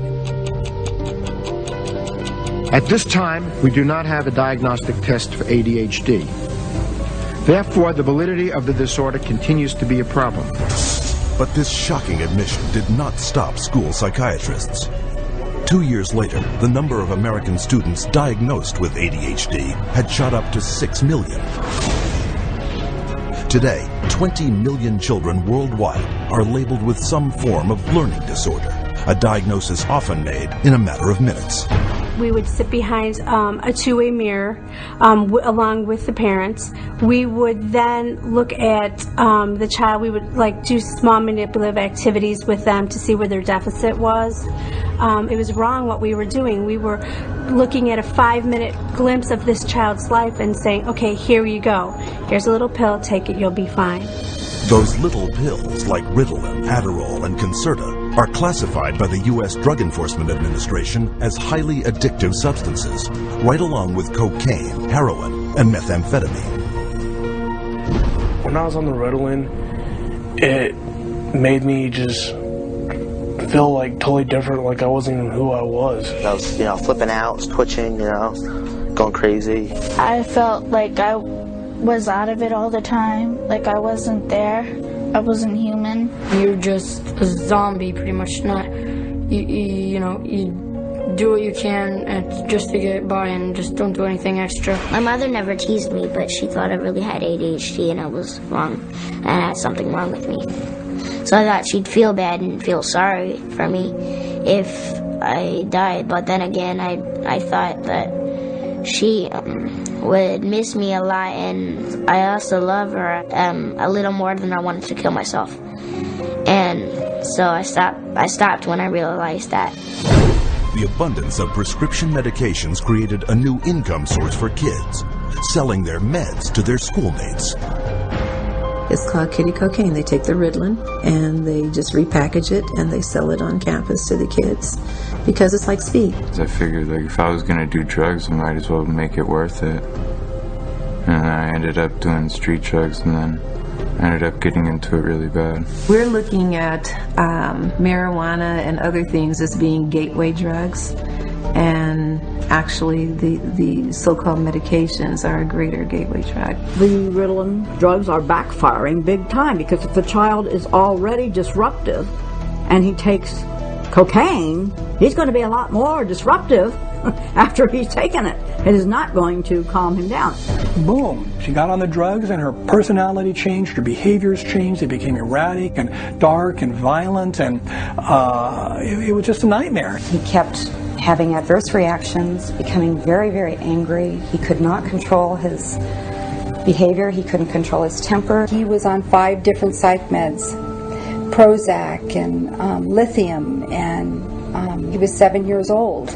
At this time, we do not have a diagnostic test for ADHD. Therefore, the validity of the disorder continues to be a problem. But this shocking admission did not stop school psychiatrists. Two years later, the number of American students diagnosed with ADHD had shot up to 6 million. Today, 20 million children worldwide are labeled with some form of learning disorder, a diagnosis often made in a matter of minutes we would sit behind um, a two-way mirror um, along with the parents. We would then look at um, the child. We would like do small manipulative activities with them to see where their deficit was. Um, it was wrong what we were doing. We were looking at a five-minute glimpse of this child's life and saying, okay, here you go. Here's a little pill. Take it. You'll be fine. Those little pills like Ritalin, Adderall, and Concerta are classified by the U.S. Drug Enforcement Administration as highly addictive substances, right along with cocaine, heroin, and methamphetamine. When I was on the Ritalin, it made me just feel like totally different, like I wasn't even who I was. I was, you know, flipping out, twitching, you know, going crazy. I felt like I was out of it all the time, like I wasn't there. I wasn't human. You're just a zombie, pretty much. Not you, you, you know, you do what you can and just to get by and just don't do anything extra. My mother never teased me, but she thought I really had ADHD and I was wrong and had something wrong with me. So I thought she'd feel bad and feel sorry for me if I died. But then again, I I thought that she um, would miss me a lot, and I also love her um, a little more than I wanted to kill myself. And so I stopped. I stopped when I realized that. The abundance of prescription medications created a new income source for kids, selling their meds to their schoolmates. It's called kiddie cocaine. They take the Ritalin and they just repackage it and they sell it on campus to the kids because it's like speed. I figured like if I was gonna do drugs, I might as well make it worth it. And I ended up doing street drugs and then I ended up getting into it really bad. We're looking at um, marijuana and other things as being gateway drugs and actually the, the so-called medications are a greater gateway drug. The Ritalin drugs are backfiring big time because if the child is already disruptive and he takes cocaine, he's going to be a lot more disruptive after he's taken it. It is not going to calm him down. Boom. She got on the drugs and her personality changed, her behaviors changed. They became erratic and dark and violent, and uh, it, it was just a nightmare. He kept having adverse reactions, becoming very, very angry. He could not control his behavior, he couldn't control his temper. He was on five different psych meds Prozac and um, lithium, and um, he was seven years old.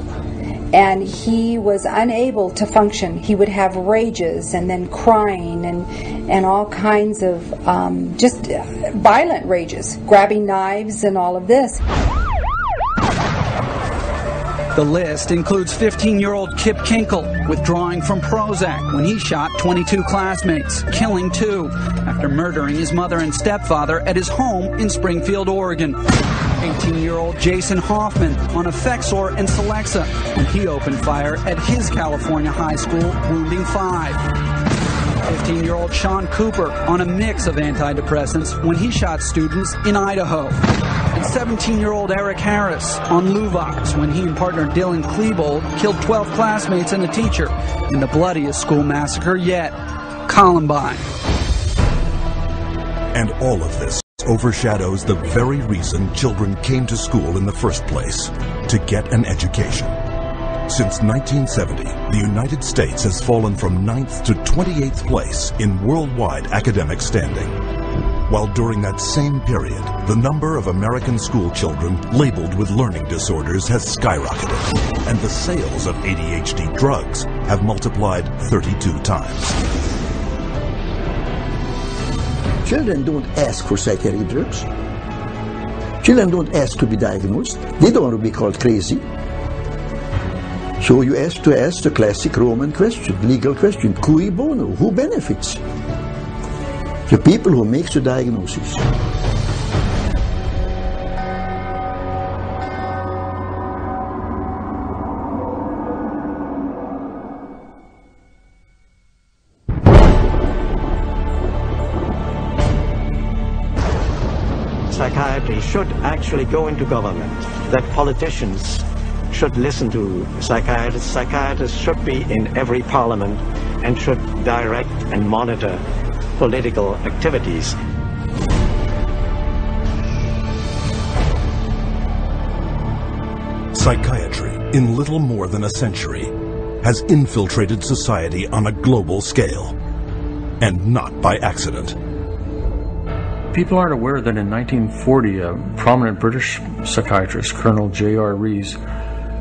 And he was unable to function. He would have rages and then crying and, and all kinds of um, just violent rages, grabbing knives and all of this. The list includes 15 year old Kip Kinkel withdrawing from Prozac when he shot 22 classmates, killing two, after murdering his mother and stepfather at his home in Springfield, Oregon. 18 year old Jason Hoffman on Effexor and Celexa when he opened fire at his California high school, wounding five. 15 year old Shawn Cooper on a mix of antidepressants when he shot students in Idaho. And 17 year old Eric Harris on Luvox when he and partner Dylan Klebold killed 12 classmates and a teacher in the bloodiest school massacre yet Columbine. And all of this overshadows the very reason children came to school in the first place to get an education. Since 1970, the United States has fallen from 9th to 28th place in worldwide academic standing. While during that same period, the number of American school children labeled with learning disorders has skyrocketed, and the sales of ADHD drugs have multiplied 32 times. Children don't ask for psychiatric drugs. Children don't ask to be diagnosed. They don't want to be called crazy. So you ask to ask the classic Roman question, legal question, cui bono, who benefits? The people who makes the diagnosis. Psychiatry should actually go into government, that politicians should listen to psychiatrists. Psychiatrists should be in every parliament and should direct and monitor political activities. Psychiatry, in little more than a century, has infiltrated society on a global scale. And not by accident. People aren't aware that in 1940, a prominent British psychiatrist, Colonel J.R. Rees,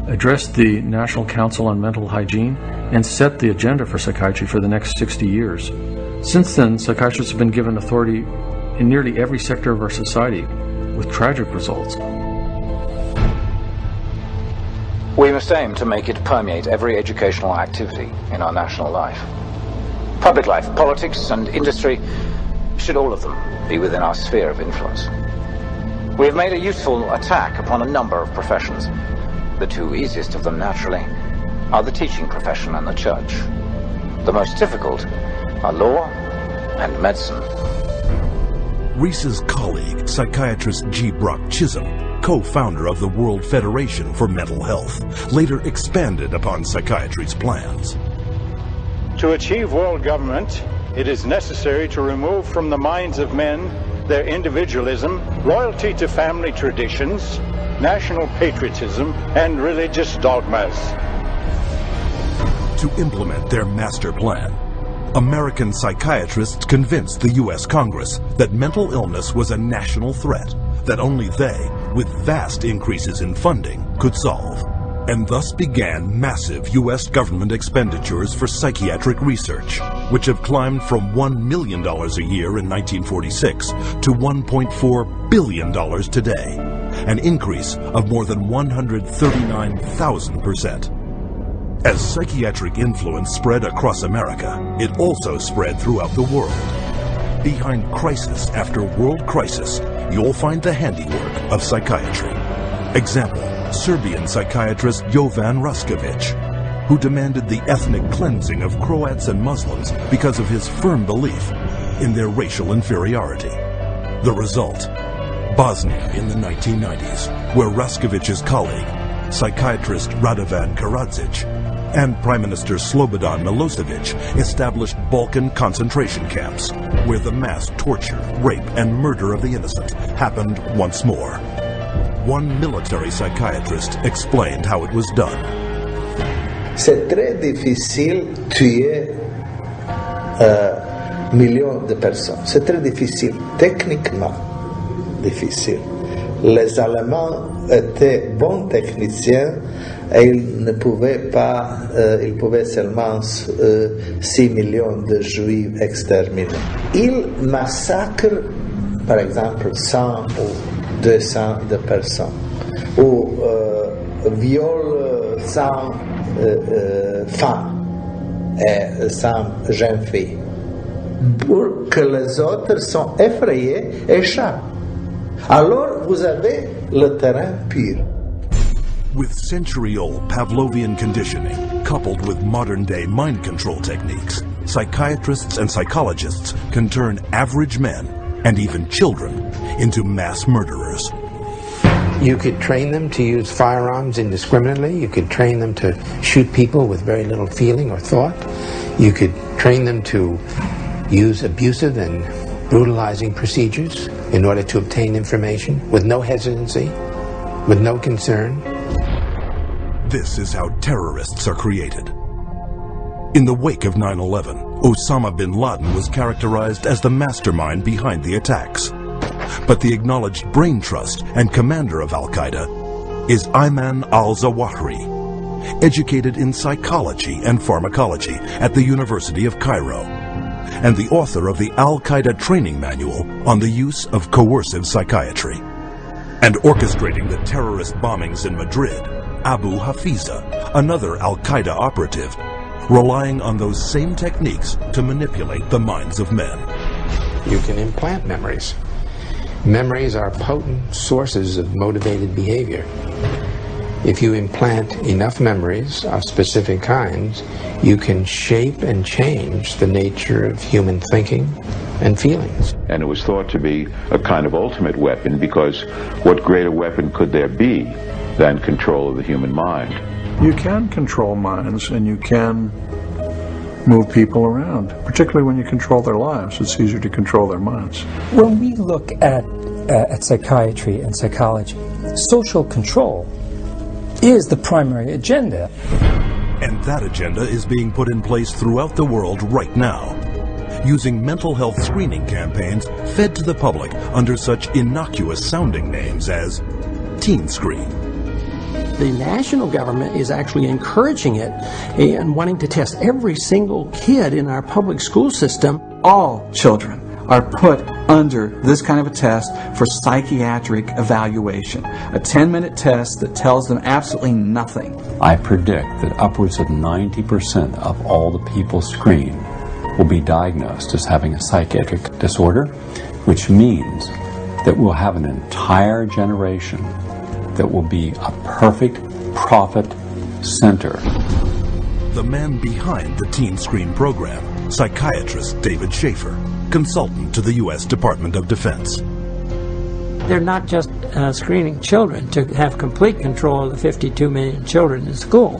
addressed the National Council on Mental Hygiene and set the agenda for psychiatry for the next 60 years. Since then, psychiatrists have been given authority in nearly every sector of our society, with tragic results. We must aim to make it permeate every educational activity in our national life. Public life, politics, and industry should all of them be within our sphere of influence. We have made a useful attack upon a number of professions. The two easiest of them, naturally, are the teaching profession and the church. The most difficult are law and medicine. Rees's colleague, psychiatrist G. Brock Chisholm, co-founder of the World Federation for Mental Health, later expanded upon psychiatry's plans. To achieve world government, it is necessary to remove from the minds of men their individualism, loyalty to family traditions, national patriotism, and religious dogmas. To implement their master plan, American psychiatrists convinced the U.S. Congress that mental illness was a national threat that only they, with vast increases in funding, could solve. And thus began massive U.S. government expenditures for psychiatric research, which have climbed from $1 million a year in 1946 to $1.4 billion today, an increase of more than 139,000%. As psychiatric influence spread across America, it also spread throughout the world. Behind crisis after world crisis, you'll find the handiwork of psychiatry. Example, Serbian psychiatrist Jovan Raskovic, who demanded the ethnic cleansing of Croats and Muslims because of his firm belief in their racial inferiority. The result, Bosnia in the 1990s, where Raskovic's colleague, psychiatrist Radovan Karadzic, and Prime Minister Slobodan Milosevic established Balkan concentration camps, where the mass torture, rape, and murder of the innocent happened once more. One military psychiatrist explained how it was done. C'est très difficile tuer un eh, million de personnes. C'est très difficile, techniquement difficile. Les Allemands étaient bons techniciens et ils ne pouvaient pas, euh, ils pouvaient seulement euh, 6 millions de juifs exterminés. Ils massacrent, par exemple, 100 ou 200 de personnes, ou euh, violent sans euh, euh, femme et sans jeune fille. Pour que les autres sont effrayés et échappent. Alors vous avez le terrain pur. With century old Pavlovian conditioning, coupled with modern day mind control techniques, psychiatrists and psychologists can turn average men, and even children, into mass murderers. You could train them to use firearms indiscriminately. You could train them to shoot people with very little feeling or thought. You could train them to use abusive and brutalizing procedures in order to obtain information with no hesitancy, with no concern. This is how terrorists are created. In the wake of 9 11, Osama bin Laden was characterized as the mastermind behind the attacks. But the acknowledged brain trust and commander of Al Qaeda is Ayman al Zawahri, educated in psychology and pharmacology at the University of Cairo, and the author of the Al Qaeda training manual on the use of coercive psychiatry. And orchestrating the terrorist bombings in Madrid, Abu Hafiza, another Al Qaeda operative, relying on those same techniques to manipulate the minds of men. You can implant memories. Memories are potent sources of motivated behavior. If you implant enough memories of specific kinds, you can shape and change the nature of human thinking and feelings. And it was thought to be a kind of ultimate weapon because what greater weapon could there be than control of the human mind? You can control minds and you can move people around, particularly when you control their lives. It's easier to control their minds. When we look at, uh, at psychiatry and psychology, social control is the primary agenda. And that agenda is being put in place throughout the world right now, using mental health screening campaigns fed to the public under such innocuous sounding names as Teen Screen. The national government is actually encouraging it and wanting to test every single kid in our public school system. All children are put under this kind of a test for psychiatric evaluation. A 10 minute test that tells them absolutely nothing. I predict that upwards of 90% of all the people screened will be diagnosed as having a psychiatric disorder, which means that we'll have an entire generation that will be a perfect profit center. The man behind the Teen Screen program, psychiatrist David Shaffer, consultant to the U.S. Department of Defense. They're not just uh, screening children to have complete control of the 52 million children in school.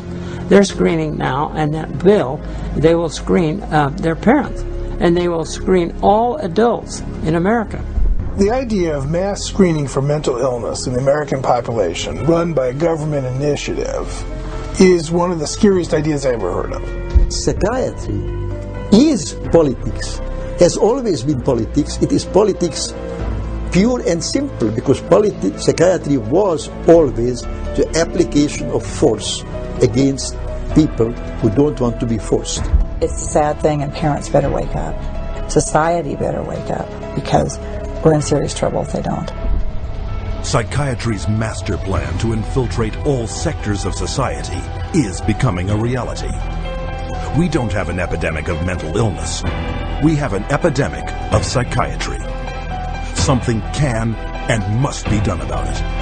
They're screening now, and that bill, they will screen uh, their parents, and they will screen all adults in America. The idea of mass screening for mental illness in the American population, run by a government initiative, is one of the scariest ideas I ever heard of. Psychiatry is politics, has always been politics. It is politics pure and simple because politi- psychiatry was always the application of force against people who don't want to be forced. It's a sad thing, and parents better wake up. Society better wake up because we're in serious trouble if they don't. Psychiatry's master plan to infiltrate all sectors of society is becoming a reality. We don't have an epidemic of mental illness. We have an epidemic of psychiatry. Something can and must be done about it.